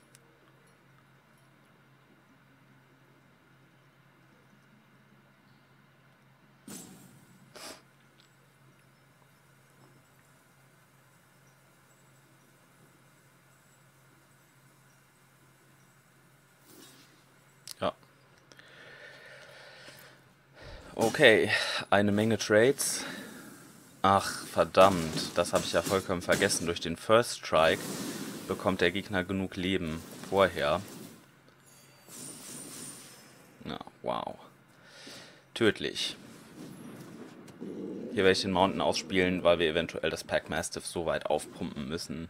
Okay, eine Menge Trades. Ach, verdammt, das habe ich ja vollkommen vergessen. Durch den First Strike bekommt der Gegner genug Leben vorher. Na, wow. Tödlich. Hier werde ich den Mountain ausspielen, weil wir eventuell das Pack Mastiff so weit aufpumpen müssen.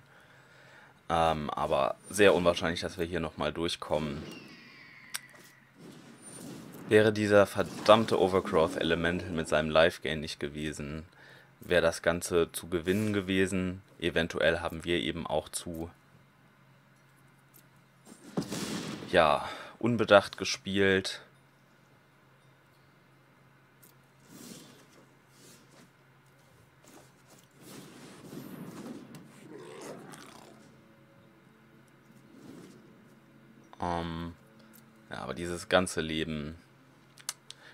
Ähm, aber sehr unwahrscheinlich, dass wir hier nochmal durchkommen. Wäre dieser verdammte Overgrowth Elemental mit seinem Life-Gain nicht gewesen, wäre das Ganze zu gewinnen gewesen. Eventuell haben wir eben auch zu, ja, unbedacht gespielt. Ähm, ja, aber dieses ganze Leben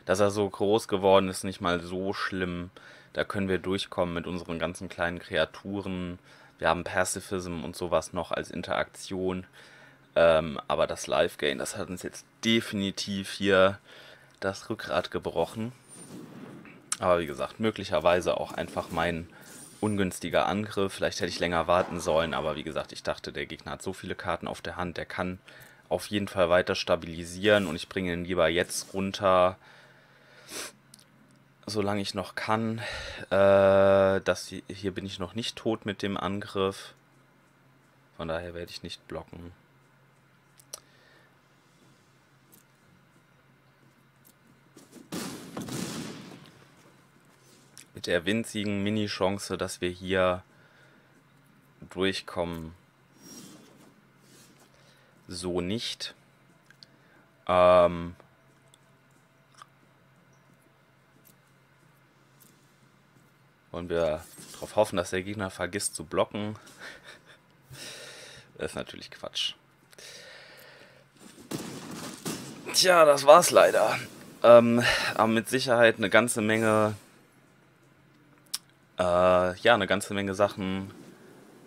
dass er so groß geworden ist, nicht mal so schlimm. Da können wir durchkommen mit unseren ganzen kleinen Kreaturen. Wir haben Pacifism und sowas noch als Interaktion. Ähm, aber das Live-Gain, das hat uns jetzt definitiv hier das Rückgrat gebrochen. Aber wie gesagt, möglicherweise auch einfach mein ungünstiger Angriff. Vielleicht hätte ich länger warten sollen, aber wie gesagt, ich dachte, der Gegner hat so viele Karten auf der Hand, der kann auf jeden Fall weiter stabilisieren und ich bringe ihn lieber jetzt runter, solange ich noch kann. Äh, das hier bin ich noch nicht tot mit dem Angriff. Von daher werde ich nicht blocken. Mit der winzigen Mini-Chance, dass wir hier durchkommen. So nicht. Ähm, Wollen wir darauf hoffen, dass der Gegner vergisst zu blocken. das ist natürlich Quatsch. Tja, das war's leider. Ähm, aber mit Sicherheit eine ganze Menge, äh, ja, eine ganze Menge Sachen,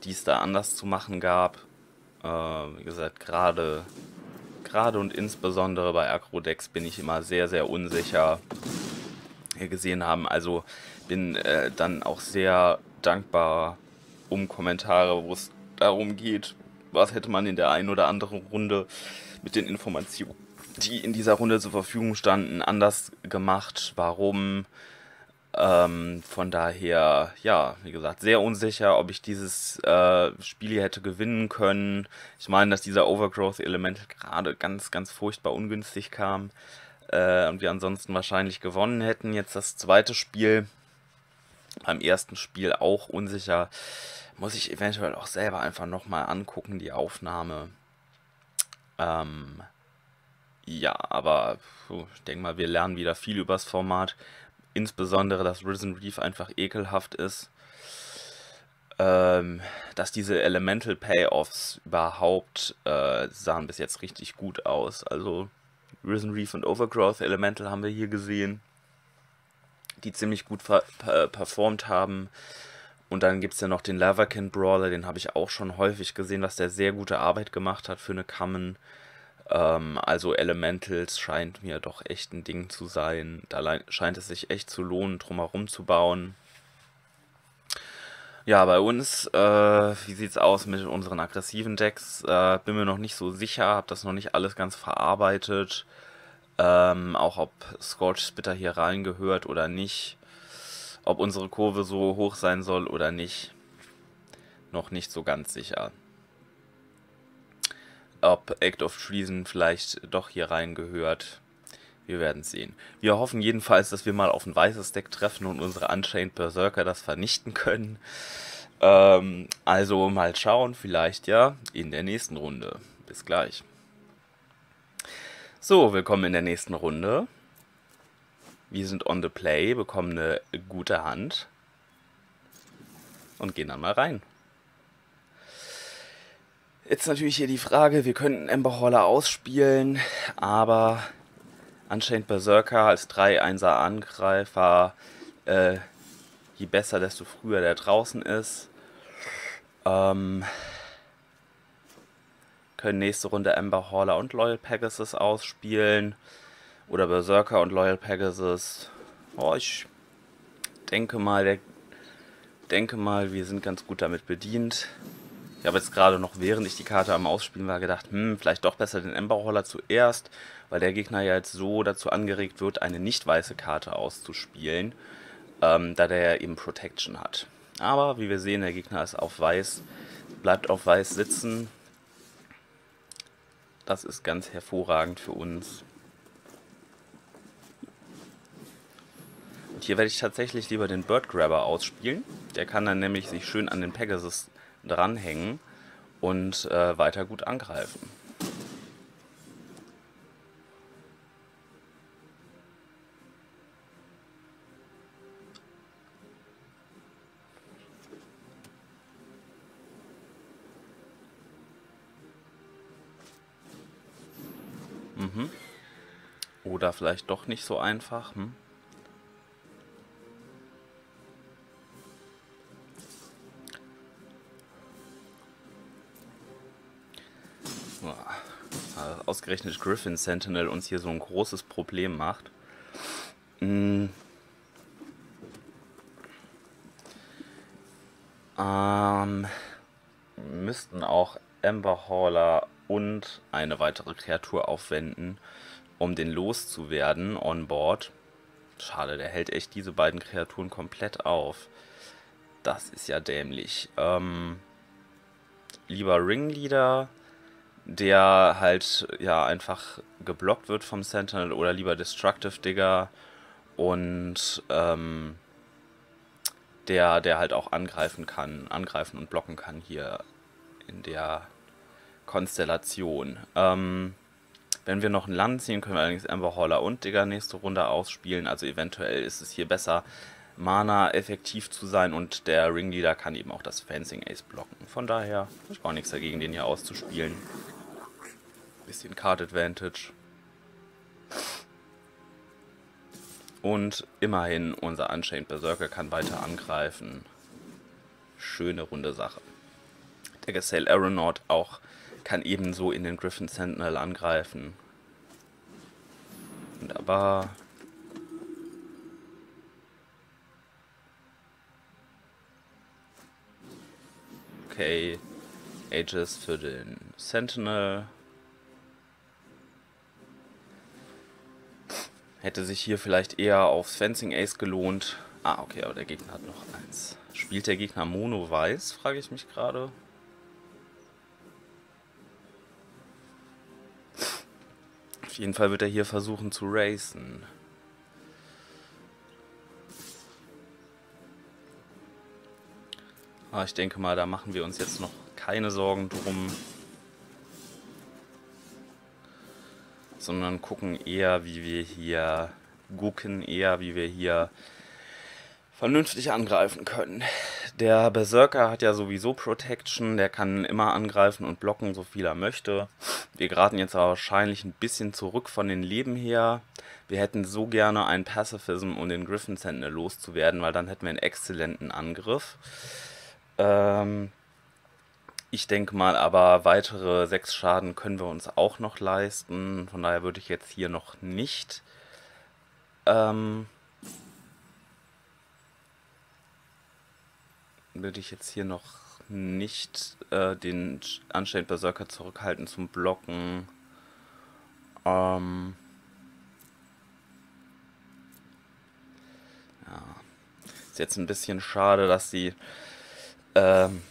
die es da anders zu machen gab. Äh, wie gesagt, gerade gerade und insbesondere bei Acrodex bin ich immer sehr, sehr unsicher. Wir gesehen haben, also bin äh, dann auch sehr dankbar um Kommentare, wo es darum geht, was hätte man in der einen oder anderen Runde mit den Informationen, die in dieser Runde zur Verfügung standen, anders gemacht, warum. Ähm, von daher, ja, wie gesagt, sehr unsicher, ob ich dieses äh, Spiel hier hätte gewinnen können. Ich meine, dass dieser Overgrowth-Element gerade ganz, ganz furchtbar ungünstig kam äh, und wir ansonsten wahrscheinlich gewonnen hätten. Jetzt das zweite Spiel beim ersten Spiel auch unsicher. Muss ich eventuell auch selber einfach nochmal angucken, die Aufnahme. Ähm, ja, aber puh, ich denke mal, wir lernen wieder viel übers Format. Insbesondere, dass Risen Reef einfach ekelhaft ist. Ähm, dass diese Elemental Payoffs überhaupt äh, sahen bis jetzt richtig gut aus. Also Risen Reef und Overgrowth Elemental haben wir hier gesehen die ziemlich gut performt haben. Und dann gibt es ja noch den Lavakin Brawler, den habe ich auch schon häufig gesehen, dass der sehr gute Arbeit gemacht hat für eine Common. Ähm, also Elementals scheint mir doch echt ein Ding zu sein. Da scheint es sich echt zu lohnen, drumherum zu bauen. Ja, bei uns, äh, wie sieht es aus mit unseren aggressiven Decks? Äh, bin mir noch nicht so sicher, habe das noch nicht alles ganz verarbeitet. Ähm, auch ob Scorch Spitter hier reingehört oder nicht. Ob unsere Kurve so hoch sein soll oder nicht. Noch nicht so ganz sicher. ob Act of Treason vielleicht doch hier reingehört. Wir werden sehen. Wir hoffen jedenfalls, dass wir mal auf ein weißes Deck treffen und unsere Unchained Berserker das vernichten können. Ähm, also mal schauen, vielleicht ja in der nächsten Runde. Bis gleich. So, willkommen in der nächsten Runde. Wir sind on the play, bekommen eine gute Hand und gehen dann mal rein. Jetzt natürlich hier die Frage, wir könnten Ember Haller ausspielen, aber Unchained Berserker als 3-1er Angreifer, äh, je besser, desto früher der draußen ist. Ähm, können nächste Runde Ember Haller und Loyal Pegasus ausspielen. Oder Berserker und Loyal Pegasus. Oh, ich denke mal, der, denke mal, wir sind ganz gut damit bedient. Ich habe jetzt gerade noch, während ich die Karte am Ausspielen war, gedacht, hm, vielleicht doch besser den Emberholler zuerst, weil der Gegner ja jetzt so dazu angeregt wird, eine nicht weiße Karte auszuspielen, ähm, da der ja eben Protection hat. Aber wie wir sehen, der Gegner ist auf weiß, bleibt auf weiß sitzen. Das ist ganz hervorragend für uns. Und hier werde ich tatsächlich lieber den Bird Grabber ausspielen. Der kann dann nämlich sich schön an den Pegasus dranhängen und äh, weiter gut angreifen. Mhm. Oder vielleicht doch nicht so einfach. Hm? ausgerechnet Griffin Sentinel uns hier so ein großes Problem macht. Mm. Ähm, müssten auch Ember Hauler und eine weitere Kreatur aufwenden, um den loszuwerden on board. Schade, der hält echt diese beiden Kreaturen komplett auf. Das ist ja dämlich. Ähm, lieber Ringleader der halt ja einfach geblockt wird vom Sentinel oder lieber Destructive Digger und ähm, der, der halt auch angreifen kann, angreifen und blocken kann hier in der Konstellation. Ähm, wenn wir noch ein Land ziehen, können wir allerdings Ember Hauler und Digger nächste Runde ausspielen. Also eventuell ist es hier besser, Mana effektiv zu sein und der Ringleader kann eben auch das Fencing Ace blocken. Von daher habe ich auch nichts dagegen, den hier auszuspielen. Bisschen Card Advantage. Und immerhin, unser Unchained Berserker kann weiter angreifen. Schöne runde Sache. Der Gazelle Aeronaut auch kann ebenso in den Griffin Sentinel angreifen. Wunderbar. Okay. Aegis für den Sentinel. Hätte sich hier vielleicht eher aufs Fencing Ace gelohnt. Ah, okay, aber der Gegner hat noch eins. Spielt der Gegner Mono Weiß, frage ich mich gerade. Auf jeden Fall wird er hier versuchen zu racen. Aber ich denke mal, da machen wir uns jetzt noch keine Sorgen drum. sondern gucken eher, wie wir hier gucken, eher, wie wir hier vernünftig angreifen können. Der Berserker hat ja sowieso Protection, der kann immer angreifen und blocken, so viel er möchte. Wir geraten jetzt wahrscheinlich ein bisschen zurück von den Leben her. Wir hätten so gerne einen Pacifism, um den Griffin Sentinel loszuwerden, weil dann hätten wir einen exzellenten Angriff. Ähm, ich denke mal, aber weitere sechs Schaden können wir uns auch noch leisten. Von daher würde ich jetzt hier noch nicht ähm, würde ich jetzt hier noch nicht äh, den Unchained Berserker zurückhalten zum Blocken. Ähm, ja. Ist jetzt ein bisschen schade, dass sie ähm,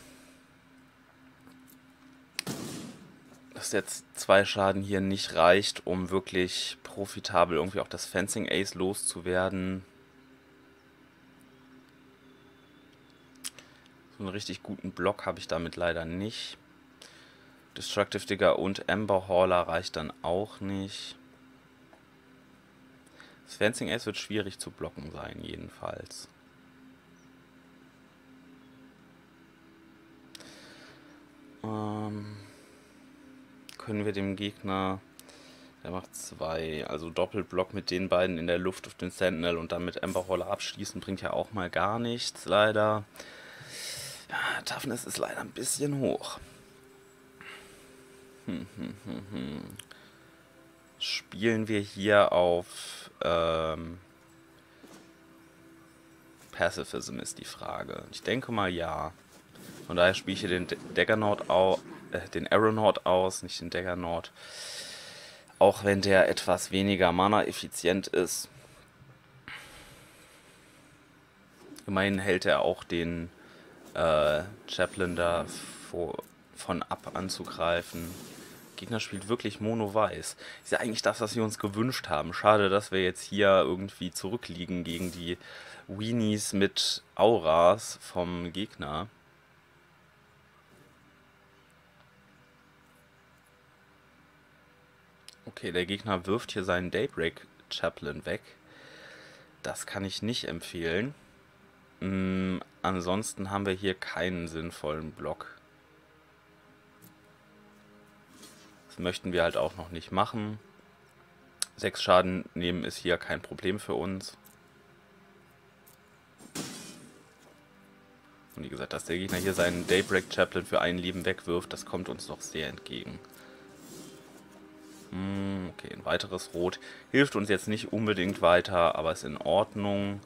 dass jetzt zwei Schaden hier nicht reicht, um wirklich profitabel irgendwie auch das Fencing Ace loszuwerden. So einen richtig guten Block habe ich damit leider nicht. Destructive Digger und Ember Hauler reicht dann auch nicht. Das Fencing Ace wird schwierig zu blocken sein, jedenfalls. Ähm, können wir dem Gegner, der macht zwei, also Doppelblock mit den beiden in der Luft auf den Sentinel und dann mit Ember Hauler abschließen, bringt ja auch mal gar nichts, leider. Ja, Toughness ist leider ein bisschen hoch. Hm, hm, hm, hm. Spielen wir hier auf ähm, Pacifism ist die Frage. Ich denke mal ja. Von daher spiele ich hier den Daggernaut au äh, den Aeronaut aus, nicht den Daggernaut. Auch wenn der etwas weniger Mana-effizient ist. Immerhin hält er auch den äh, Chaplin da vor, von ab anzugreifen. Gegner spielt wirklich Mono-Weiß. Ist ja eigentlich das, was wir uns gewünscht haben. Schade, dass wir jetzt hier irgendwie zurückliegen gegen die Weenies mit Auras vom Gegner. Okay, der Gegner wirft hier seinen Daybreak Chaplain weg. Das kann ich nicht empfehlen. Mm, ansonsten haben wir hier keinen sinnvollen Block. Das möchten wir halt auch noch nicht machen. Sechs Schaden nehmen ist hier kein Problem für uns. Und wie gesagt, dass der Gegner hier seinen Daybreak Chaplain für ein Leben wegwirft, das kommt uns doch sehr entgegen. Hm, okay, ein weiteres Rot. Hilft uns jetzt nicht unbedingt weiter, aber ist in Ordnung.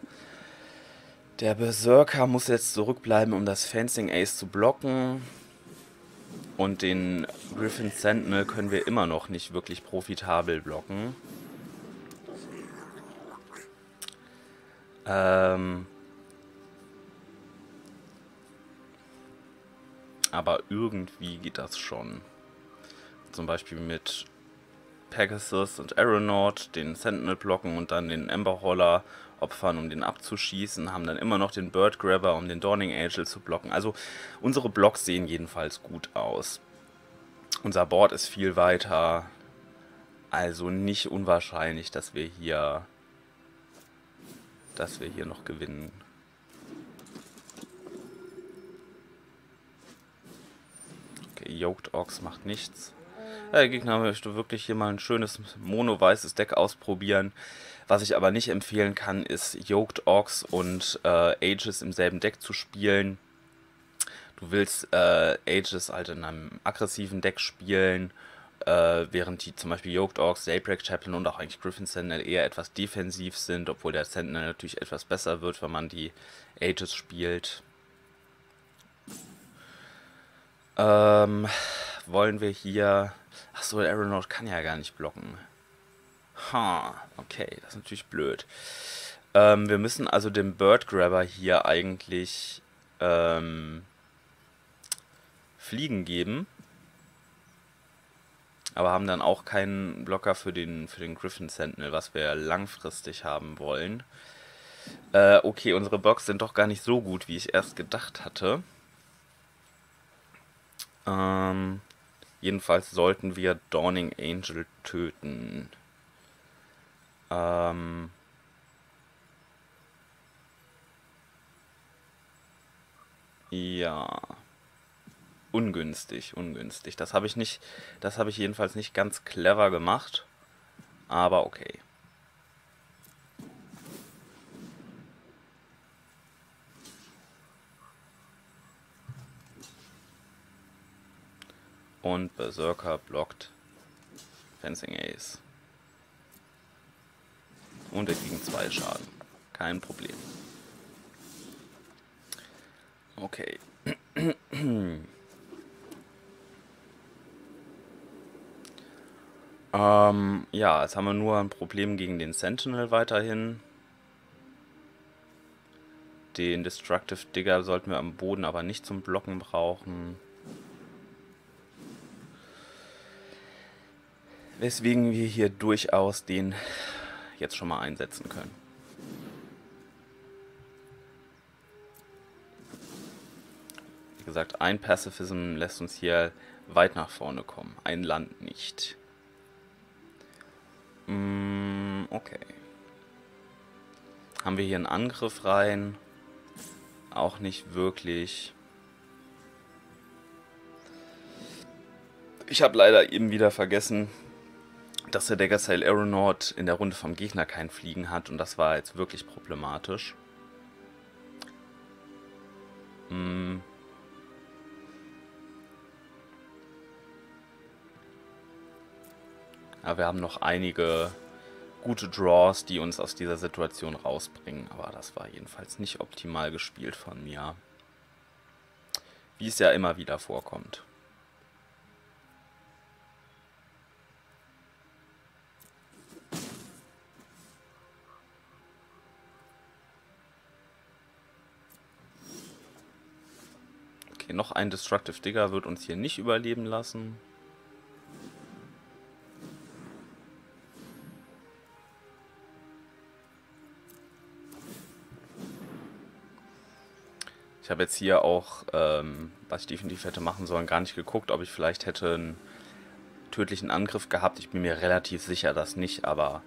Der Berserker muss jetzt zurückbleiben, um das Fencing Ace zu blocken. Und den Griffin Sentinel können wir immer noch nicht wirklich profitabel blocken. Ähm aber irgendwie geht das schon. Zum Beispiel mit Pegasus und Aeronaut den Sentinel blocken und dann den Ember Holler opfern, um den abzuschießen, haben dann immer noch den Bird Grabber, um den Dawning Angel zu blocken. Also unsere Blocks sehen jedenfalls gut aus. Unser Board ist viel weiter, also nicht unwahrscheinlich, dass wir hier dass wir hier noch gewinnen. Okay, Yoked Ox macht nichts. Der Gegner möchte wirklich hier mal ein schönes mono-weißes Deck ausprobieren. Was ich aber nicht empfehlen kann, ist Yoked Orcs und äh, Aegis im selben Deck zu spielen. Du willst äh, Aegis halt in einem aggressiven Deck spielen, äh, während die zum Beispiel Yoked Orcs, Daybreak Chaplain und auch eigentlich Griffin Sentinel eher etwas defensiv sind, obwohl der Sentinel natürlich etwas besser wird, wenn man die Aegis spielt. Ähm, wollen wir hier... Achso, der Aeronaut kann ja gar nicht blocken. Ha, okay, das ist natürlich blöd. Ähm, wir müssen also dem Bird Grabber hier eigentlich ähm, Fliegen geben. Aber haben dann auch keinen Blocker für den, für den Griffin Sentinel, was wir langfristig haben wollen. Äh, okay, unsere Box sind doch gar nicht so gut, wie ich erst gedacht hatte. Ähm, jedenfalls sollten wir Dawning Angel töten. Ähm ja. Ungünstig, ungünstig. Das habe ich nicht, das habe ich jedenfalls nicht ganz clever gemacht. Aber okay. Und Berserker blockt Fencing Ace. Und er kriegen zwei Schaden. Kein Problem. Okay. ähm, ja, jetzt haben wir nur ein Problem gegen den Sentinel weiterhin. Den Destructive Digger sollten wir am Boden aber nicht zum Blocken brauchen. Weswegen wir hier durchaus den jetzt schon mal einsetzen können. Wie gesagt, ein Pacifism lässt uns hier weit nach vorne kommen. Ein Land nicht. Mm, okay. Haben wir hier einen Angriff rein? Auch nicht wirklich. Ich habe leider eben wieder vergessen, dass der Dagger Sail Aeronaut in der Runde vom Gegner kein Fliegen hat und das war jetzt wirklich problematisch. Hm. Ja, wir haben noch einige gute Draws, die uns aus dieser Situation rausbringen, aber das war jedenfalls nicht optimal gespielt von mir. Wie es ja immer wieder vorkommt. Okay, noch ein Destructive Digger wird uns hier nicht überleben lassen. Ich habe jetzt hier auch, ähm, was ich definitiv hätte machen sollen, gar nicht geguckt, ob ich vielleicht hätte einen tödlichen Angriff gehabt. Ich bin mir relativ sicher, dass nicht, aber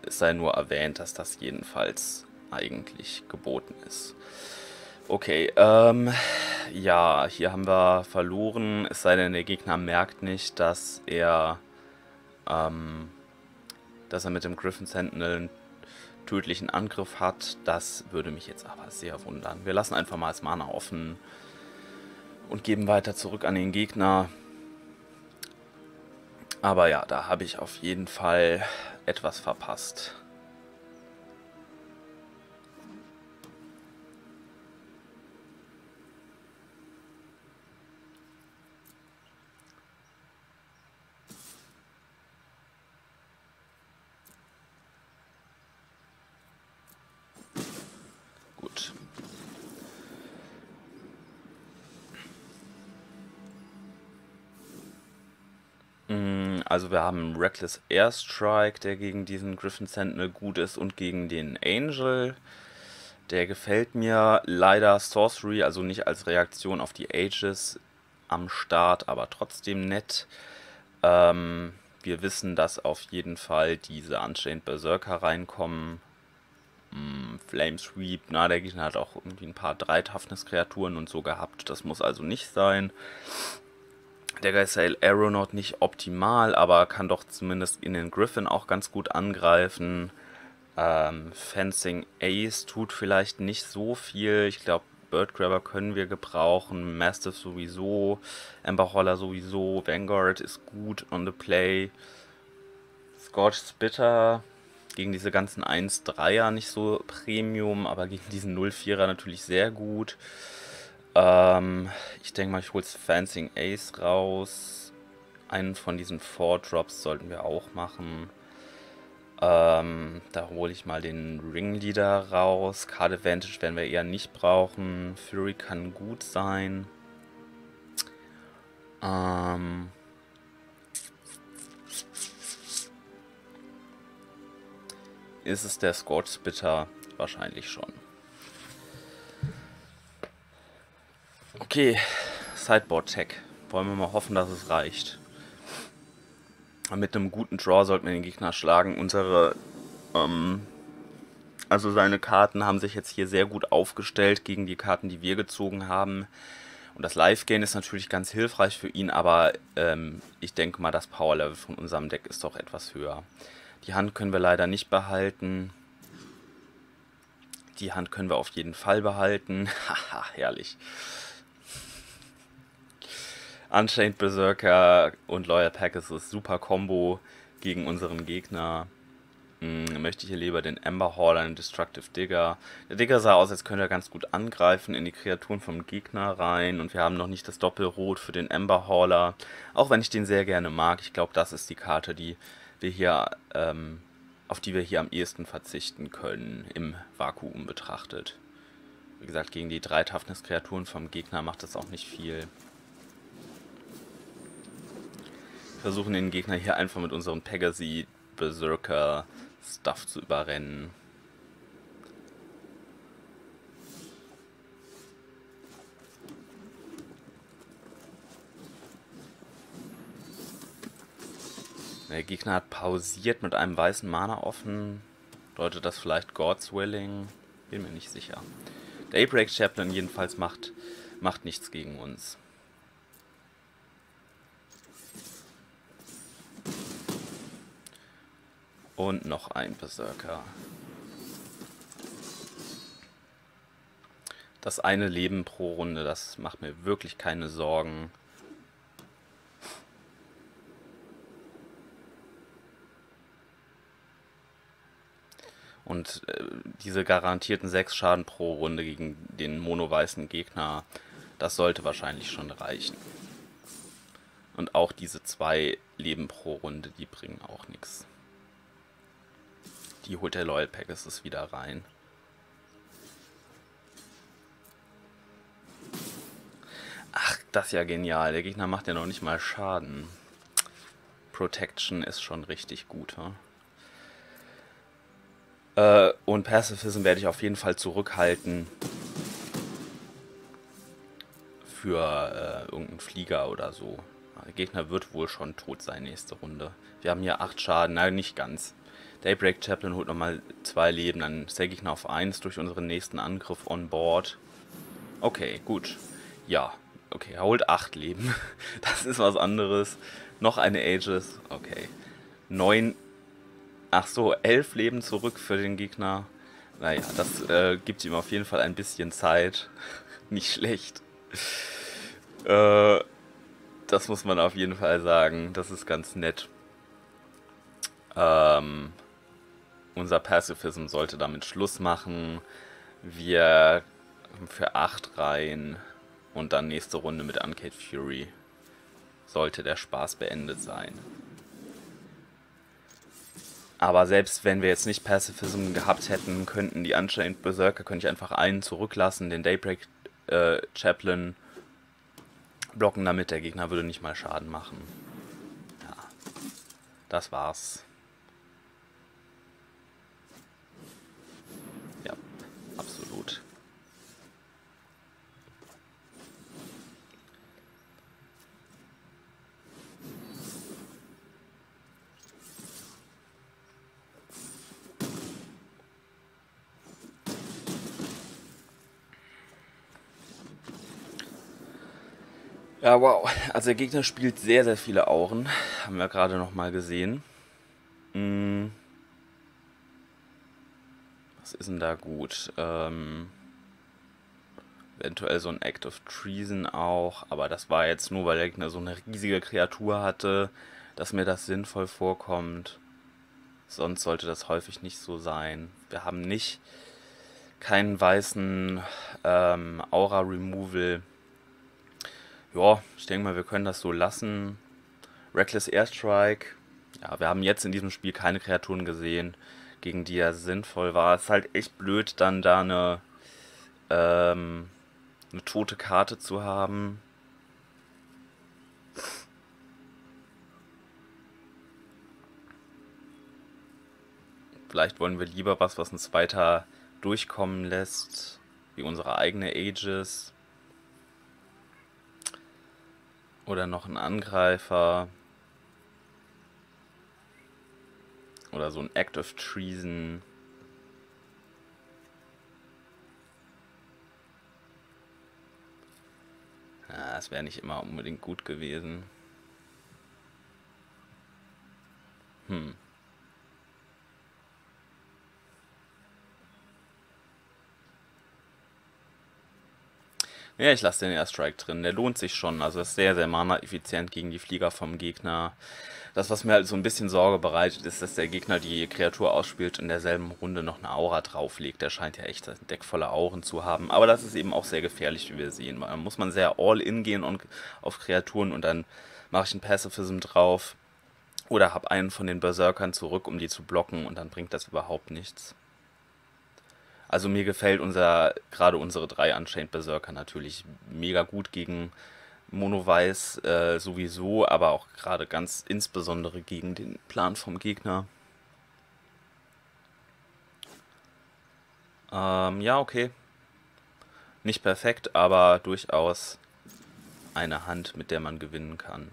es sei nur erwähnt, dass das jedenfalls eigentlich geboten ist. Okay, ähm, ja, hier haben wir verloren, es sei denn, der Gegner merkt nicht, dass er, ähm, dass er mit dem Griffin Sentinel einen tödlichen Angriff hat. Das würde mich jetzt aber sehr wundern. Wir lassen einfach mal das Mana offen und geben weiter zurück an den Gegner. Aber ja, da habe ich auf jeden Fall etwas verpasst. Also wir haben Reckless Airstrike, der gegen diesen Griffin Sentinel gut ist und gegen den Angel. Der gefällt mir leider Sorcery, also nicht als Reaktion auf die Ages am Start, aber trotzdem nett. Ähm, wir wissen, dass auf jeden Fall diese Unchained Berserker reinkommen. Hm, Flame Sweep, na, der Gegner hat auch irgendwie ein paar 3-Toughness-Kreaturen und so gehabt. Das muss also nicht sein. Der Geisel Aeronaut nicht optimal, aber kann doch zumindest in den Griffin auch ganz gut angreifen. Ähm, Fencing Ace tut vielleicht nicht so viel. Ich glaube, Birdgrabber können wir gebrauchen. Mastiff sowieso. Ember Holler sowieso. Vanguard ist gut on the play. Scorch Spitter gegen diese ganzen 1-3er nicht so Premium, aber gegen diesen 0-4er natürlich sehr gut. Ähm, ich denke mal, ich hole Fencing Ace raus. Einen von diesen Four Drops sollten wir auch machen. Ähm, da hole ich mal den Ringleader raus. Card Advantage werden wir eher nicht brauchen. Fury kann gut sein. Ähm, ist es der Scorch Spitter? Wahrscheinlich schon. Okay, Sideboard-Tech. Wollen wir mal hoffen, dass es reicht. Mit einem guten Draw sollten wir den Gegner schlagen. Unsere, ähm, also seine Karten haben sich jetzt hier sehr gut aufgestellt gegen die Karten, die wir gezogen haben. Und das Live-Gain ist natürlich ganz hilfreich für ihn, aber ähm, ich denke mal, das Power-Level von unserem Deck ist doch etwas höher. Die Hand können wir leider nicht behalten. Die Hand können wir auf jeden Fall behalten. Haha, herrlich. Unchained Berserker und Loyal das super Combo gegen unseren Gegner. Hm, möchte ich hier lieber den Ember Hauler, den Destructive Digger. Der Digger sah aus, als könnte er ganz gut angreifen in die Kreaturen vom Gegner rein. Und wir haben noch nicht das Doppelrot für den Ember Hauler. Auch wenn ich den sehr gerne mag. Ich glaube, das ist die Karte, die wir hier, ähm, auf die wir hier am ehesten verzichten können, im Vakuum betrachtet. Wie gesagt, gegen die drei Toughness-Kreaturen vom Gegner macht das auch nicht viel versuchen den Gegner hier einfach mit unserem Pegasi Berserker Stuff zu überrennen. Der Gegner hat pausiert mit einem weißen Mana offen. Deutet das vielleicht God's Willing? Bin mir nicht sicher. Daybreak Chaplain jedenfalls macht, macht nichts gegen uns. Und noch ein Berserker. Das eine Leben pro Runde, das macht mir wirklich keine Sorgen. Und äh, diese garantierten 6 Schaden pro Runde gegen den mono-weißen Gegner, das sollte wahrscheinlich schon reichen. Und auch diese zwei Leben pro Runde, die bringen auch nichts. Die holt der Loyal Pegasus wieder rein. Ach, das ist ja genial. Der Gegner macht ja noch nicht mal Schaden. Protection ist schon richtig gut. Hm? Äh, und Pacifism werde ich auf jeden Fall zurückhalten für äh, irgendeinen Flieger oder so. Der Gegner wird wohl schon tot sein nächste Runde. Wir haben hier 8 Schaden, nein, nicht ganz. Daybreak Chaplain holt nochmal 2 Leben, dann ist der Gegner auf 1 durch unseren nächsten Angriff on board. Okay, gut. Ja, okay, er holt 8 Leben. Das ist was anderes. Noch eine Aegis, okay. 9 Ach so, elf Leben zurück für den Gegner. Naja, das äh, gibt ihm auf jeden Fall ein bisschen Zeit. Nicht schlecht. Äh, das muss man auf jeden Fall sagen. Das ist ganz nett. Ähm, unser Pacifism sollte damit Schluss machen. Wir für 8 rein und dann nächste Runde mit Uncade Fury sollte der Spaß beendet sein. Aber selbst wenn wir jetzt nicht Pacifism gehabt hätten, könnten die Unchained Berserker, könnte ich einfach einen zurücklassen, den Daybreak äh, Chaplain blocken damit, der Gegner würde nicht mal Schaden machen. Ja, das war's. Ja, absolut. Ja, wow. Also der Gegner spielt sehr, sehr viele Auren. Haben wir gerade noch mal gesehen. Hm. Was ist denn da gut? Ähm, eventuell so ein Act of Treason auch. Aber das war jetzt nur, weil der Gegner so eine riesige Kreatur hatte, dass mir das sinnvoll vorkommt. Sonst sollte das häufig nicht so sein. Wir haben nicht keinen weißen ähm, Aura-Removal ja, ich denke mal, wir können das so lassen. Reckless Airstrike. Ja, wir haben jetzt in diesem Spiel keine Kreaturen gesehen, gegen die er sinnvoll war. Es ist halt echt blöd, dann da eine, ähm, eine tote Karte zu haben. Vielleicht wollen wir lieber was, was uns weiter durchkommen lässt, wie unsere eigene Aegis. Oder noch ein Angreifer. Oder so ein Act of Treason. Ja, das wäre nicht immer unbedingt gut gewesen. Hm. Ja, ich lasse den Airstrike drin. Der lohnt sich schon. Also ist sehr, sehr mana-effizient gegen die Flieger vom Gegner. Das, was mir halt so ein bisschen Sorge bereitet, ist, dass der Gegner die Kreatur ausspielt und in derselben Runde noch eine Aura drauflegt. Der scheint ja echt ein Deck voller Auren zu haben. Aber das ist eben auch sehr gefährlich, wie wir sehen. Da muss man sehr all-in gehen und auf Kreaturen und dann mache ich einen Pacifism drauf. Oder habe einen von den Berserkern zurück, um die zu blocken und dann bringt das überhaupt nichts. Also mir gefällt unser, gerade unsere drei Unchained Berserker natürlich mega gut gegen Mono-Weiß äh, sowieso, aber auch gerade ganz insbesondere gegen den Plan vom Gegner. Ähm, ja, okay. Nicht perfekt, aber durchaus eine Hand, mit der man gewinnen kann.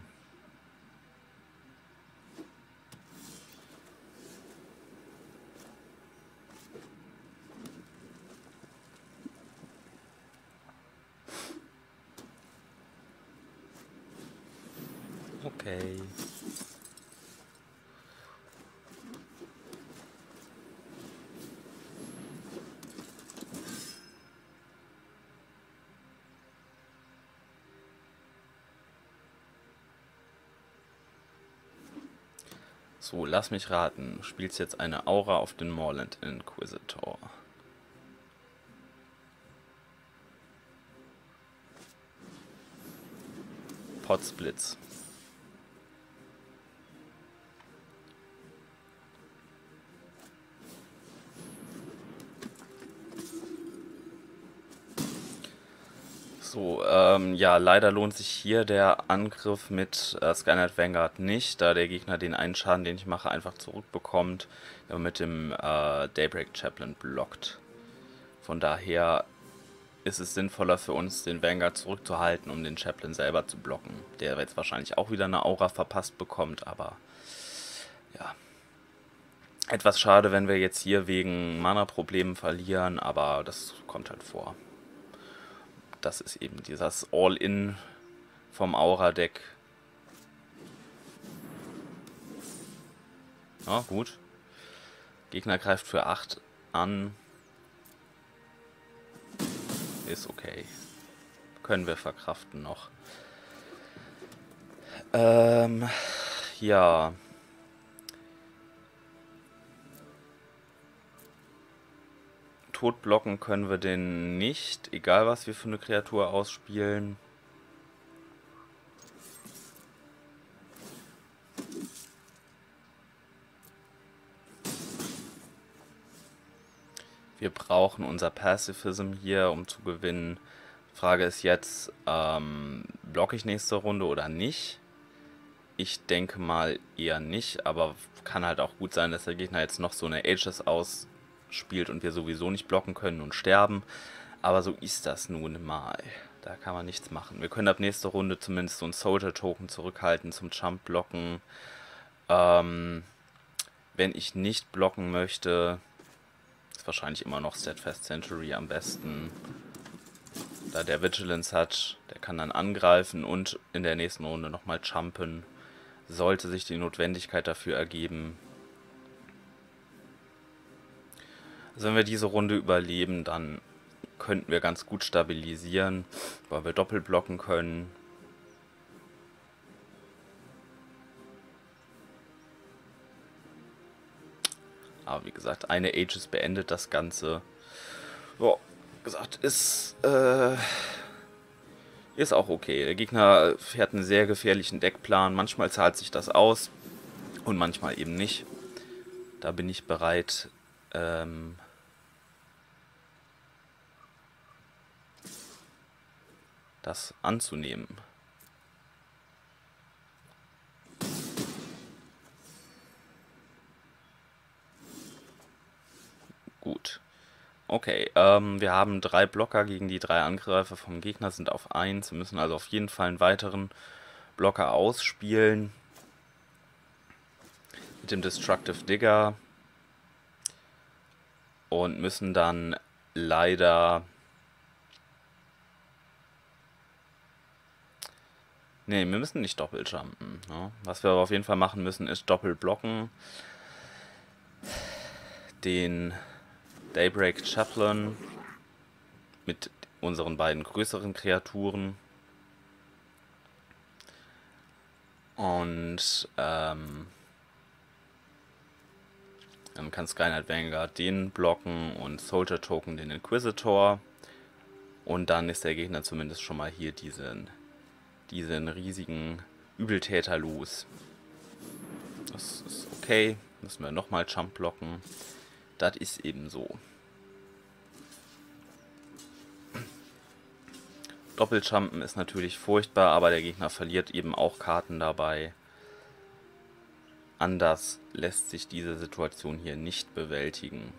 Okay. So, lass mich raten. Du spielst jetzt eine Aura auf den Morland Inquisitor. Potsblitz. So, ähm, ja, leider lohnt sich hier der Angriff mit äh, Skynet Vanguard nicht, da der Gegner den einen Schaden, den ich mache, einfach zurückbekommt, wenn man mit dem äh, Daybreak Chaplain blockt. Von daher ist es sinnvoller für uns, den Vanguard zurückzuhalten, um den Chaplain selber zu blocken. Der jetzt wahrscheinlich auch wieder eine Aura verpasst bekommt, aber ja. Etwas schade, wenn wir jetzt hier wegen Mana-Problemen verlieren, aber das kommt halt vor das ist eben dieses All-In vom Aura-Deck. Ja, gut. Gegner greift für 8 an. Ist okay. Können wir verkraften noch. Ähm, ja. Tot blocken können wir den nicht, egal was wir für eine Kreatur ausspielen. Wir brauchen unser Pacifism hier, um zu gewinnen. Frage ist jetzt, ähm, blocke ich nächste Runde oder nicht? Ich denke mal eher nicht, aber kann halt auch gut sein, dass der Gegner jetzt noch so eine Aegis aus spielt und wir sowieso nicht blocken können und sterben. Aber so ist das nun mal. Da kann man nichts machen. Wir können ab nächster Runde zumindest so ein Soldier-Token zurückhalten zum Jump-Blocken. Ähm, wenn ich nicht blocken möchte, ist wahrscheinlich immer noch Steadfast Century am besten. Da der Vigilance hat, der kann dann angreifen und in der nächsten Runde nochmal jumpen. Sollte sich die Notwendigkeit dafür ergeben. Also wenn wir diese Runde überleben, dann könnten wir ganz gut stabilisieren, weil wir doppelt blocken können. Aber wie gesagt, eine Aegis beendet das Ganze. Ja, gesagt, ist, äh, ist auch okay. Der Gegner fährt einen sehr gefährlichen Deckplan. Manchmal zahlt sich das aus und manchmal eben nicht. Da bin ich bereit, ähm, das anzunehmen. Gut. Okay, ähm, wir haben drei Blocker gegen die drei Angreifer vom Gegner, sind auf 1. Wir müssen also auf jeden Fall einen weiteren Blocker ausspielen. Mit dem Destructive Digger. Und müssen dann leider Ne, wir müssen nicht doppelt jumpen. Ne? Was wir aber auf jeden Fall machen müssen, ist doppelt blocken. Den Daybreak Chaplain mit unseren beiden größeren Kreaturen. Und ähm, dann kann Skynet Vanguard den blocken und Soldier Token den Inquisitor. Und dann ist der Gegner zumindest schon mal hier diesen diesen riesigen Übeltäter los. Das ist okay. Müssen wir nochmal Jump blocken. Das ist eben so. Doppeljumpen ist natürlich furchtbar, aber der Gegner verliert eben auch Karten dabei. Anders lässt sich diese Situation hier nicht bewältigen.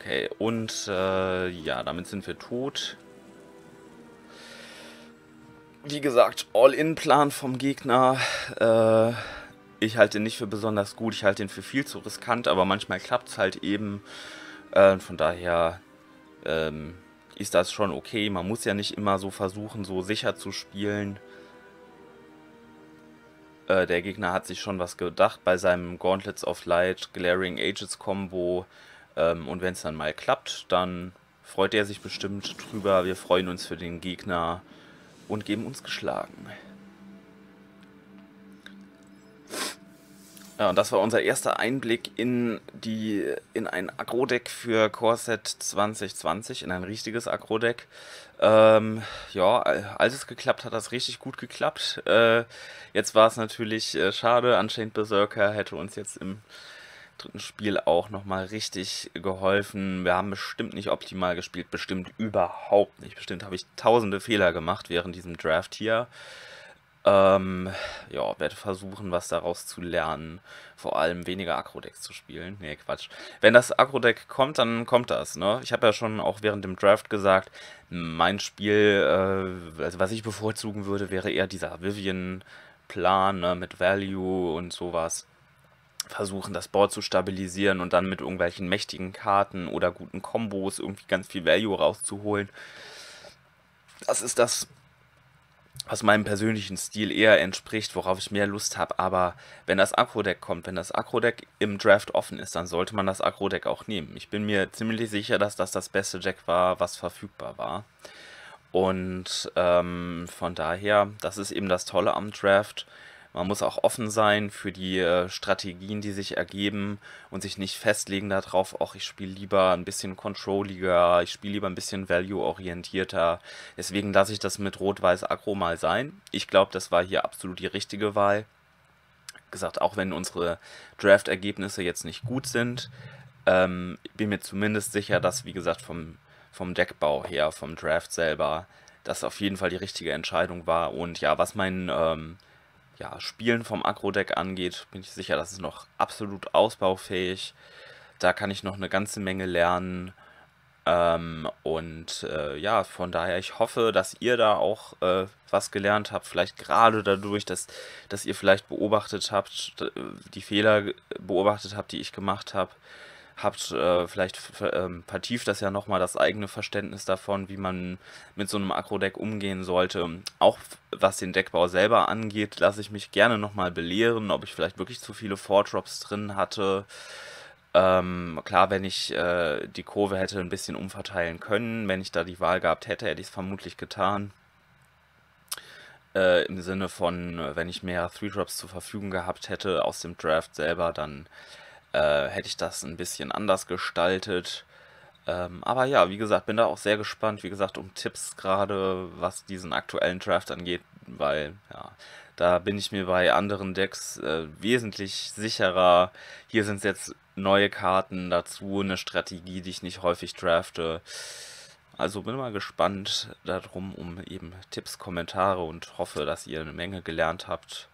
Okay, und äh, ja, damit sind wir tot. Wie gesagt, All-In-Plan vom Gegner. Äh, ich halte ihn nicht für besonders gut, ich halte ihn für viel zu riskant, aber manchmal klappt es halt eben. Äh, von daher ähm, ist das schon okay. Man muss ja nicht immer so versuchen, so sicher zu spielen. Äh, der Gegner hat sich schon was gedacht bei seinem Gauntlets of Light Glaring Ages Combo. Ähm, und wenn es dann mal klappt, dann freut er sich bestimmt drüber. Wir freuen uns für den Gegner und geben uns geschlagen. Ja, und das war unser erster Einblick in die in ein Agro-Deck für Core-Set 2020, in ein richtiges Agro-Deck. Ähm, ja, als es geklappt hat, hat es richtig gut geklappt. Äh, jetzt war es natürlich äh, schade, Unchained Berserker hätte uns jetzt im dritten Spiel auch nochmal richtig geholfen. Wir haben bestimmt nicht optimal gespielt, bestimmt überhaupt nicht. Bestimmt habe ich tausende Fehler gemacht während diesem Draft hier. Ähm, ja, werde versuchen, was daraus zu lernen. Vor allem weniger Agro-Decks zu spielen. Nee, Quatsch. Wenn das Agro-Deck kommt, dann kommt das, ne? Ich habe ja schon auch während dem Draft gesagt, mein Spiel, äh, also was ich bevorzugen würde, wäre eher dieser Vivian-Plan, ne, mit Value und sowas versuchen, das Board zu stabilisieren und dann mit irgendwelchen mächtigen Karten oder guten Kombos irgendwie ganz viel Value rauszuholen. Das ist das, was meinem persönlichen Stil eher entspricht, worauf ich mehr Lust habe. Aber wenn das Agro-Deck kommt, wenn das Agro-Deck im Draft offen ist, dann sollte man das Agro-Deck auch nehmen. Ich bin mir ziemlich sicher, dass das das beste Deck war, was verfügbar war. Und ähm, von daher, das ist eben das Tolle am Draft. Man muss auch offen sein für die äh, Strategien, die sich ergeben und sich nicht festlegen darauf, auch ich spiele lieber ein bisschen controlliger, ich spiele lieber ein bisschen value-orientierter. Deswegen lasse ich das mit Rot-Weiß Agro mal sein. Ich glaube, das war hier absolut die richtige Wahl. Gesagt, auch wenn unsere Draft-Ergebnisse jetzt nicht gut sind, ähm, bin mir zumindest sicher, dass, wie gesagt, vom, vom Deckbau her, vom Draft selber, das auf jeden Fall die richtige Entscheidung war. Und ja, was mein ähm, ja, Spielen vom Agro-Deck angeht, bin ich sicher, das ist noch absolut ausbaufähig. Da kann ich noch eine ganze Menge lernen. Ähm, und äh, ja, von daher, ich hoffe, dass ihr da auch äh, was gelernt habt. Vielleicht gerade dadurch, dass, dass ihr vielleicht beobachtet habt, die Fehler beobachtet habt, die ich gemacht habe habt, äh, vielleicht ähm, vertieft das ja nochmal das eigene Verständnis davon, wie man mit so einem Agro-Deck umgehen sollte. Auch was den Deckbau selber angeht, lasse ich mich gerne nochmal belehren, ob ich vielleicht wirklich zu viele Four-Drops drin hatte. Ähm, klar, wenn ich äh, die Kurve hätte ein bisschen umverteilen können, wenn ich da die Wahl gehabt hätte, hätte ich es vermutlich getan. Äh, Im Sinne von, wenn ich mehr Three-Drops zur Verfügung gehabt hätte aus dem Draft selber, dann äh, hätte ich das ein bisschen anders gestaltet. Ähm, aber ja, wie gesagt, bin da auch sehr gespannt, wie gesagt, um Tipps gerade, was diesen aktuellen Draft angeht, weil, ja, da bin ich mir bei anderen Decks äh, wesentlich sicherer. Hier sind es jetzt neue Karten dazu, eine Strategie, die ich nicht häufig drafte. Also bin mal gespannt darum, um eben Tipps, Kommentare und hoffe, dass ihr eine Menge gelernt habt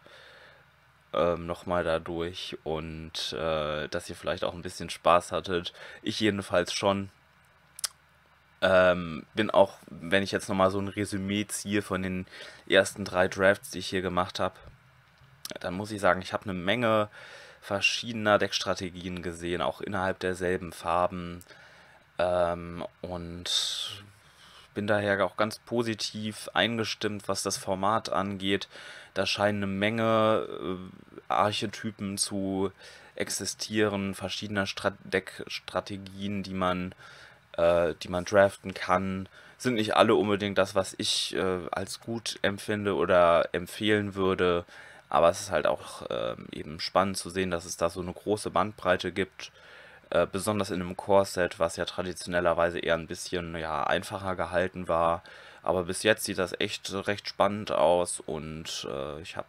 ähm, nochmal dadurch und äh, dass ihr vielleicht auch ein bisschen Spaß hattet. Ich jedenfalls schon. Ähm, bin auch, wenn ich jetzt nochmal so ein Resümee ziehe von den ersten drei Drafts, die ich hier gemacht habe, dann muss ich sagen, ich habe eine Menge verschiedener Deckstrategien gesehen, auch innerhalb derselben Farben. Ähm, und bin daher auch ganz positiv eingestimmt, was das Format angeht. Da scheinen eine Menge äh, Archetypen zu existieren, verschiedener Strat Deckstrategien, die man, äh, die man draften kann. Sind nicht alle unbedingt das, was ich äh, als gut empfinde oder empfehlen würde. Aber es ist halt auch äh, eben spannend zu sehen, dass es da so eine große Bandbreite gibt. Äh, besonders in einem Core-Set, was ja traditionellerweise eher ein bisschen ja, einfacher gehalten war. Aber bis jetzt sieht das echt recht spannend aus und äh, ich habe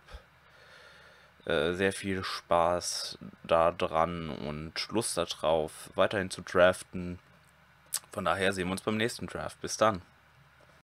äh, sehr viel Spaß da dran und Lust darauf, weiterhin zu draften. Von daher sehen wir uns beim nächsten Draft. Bis dann.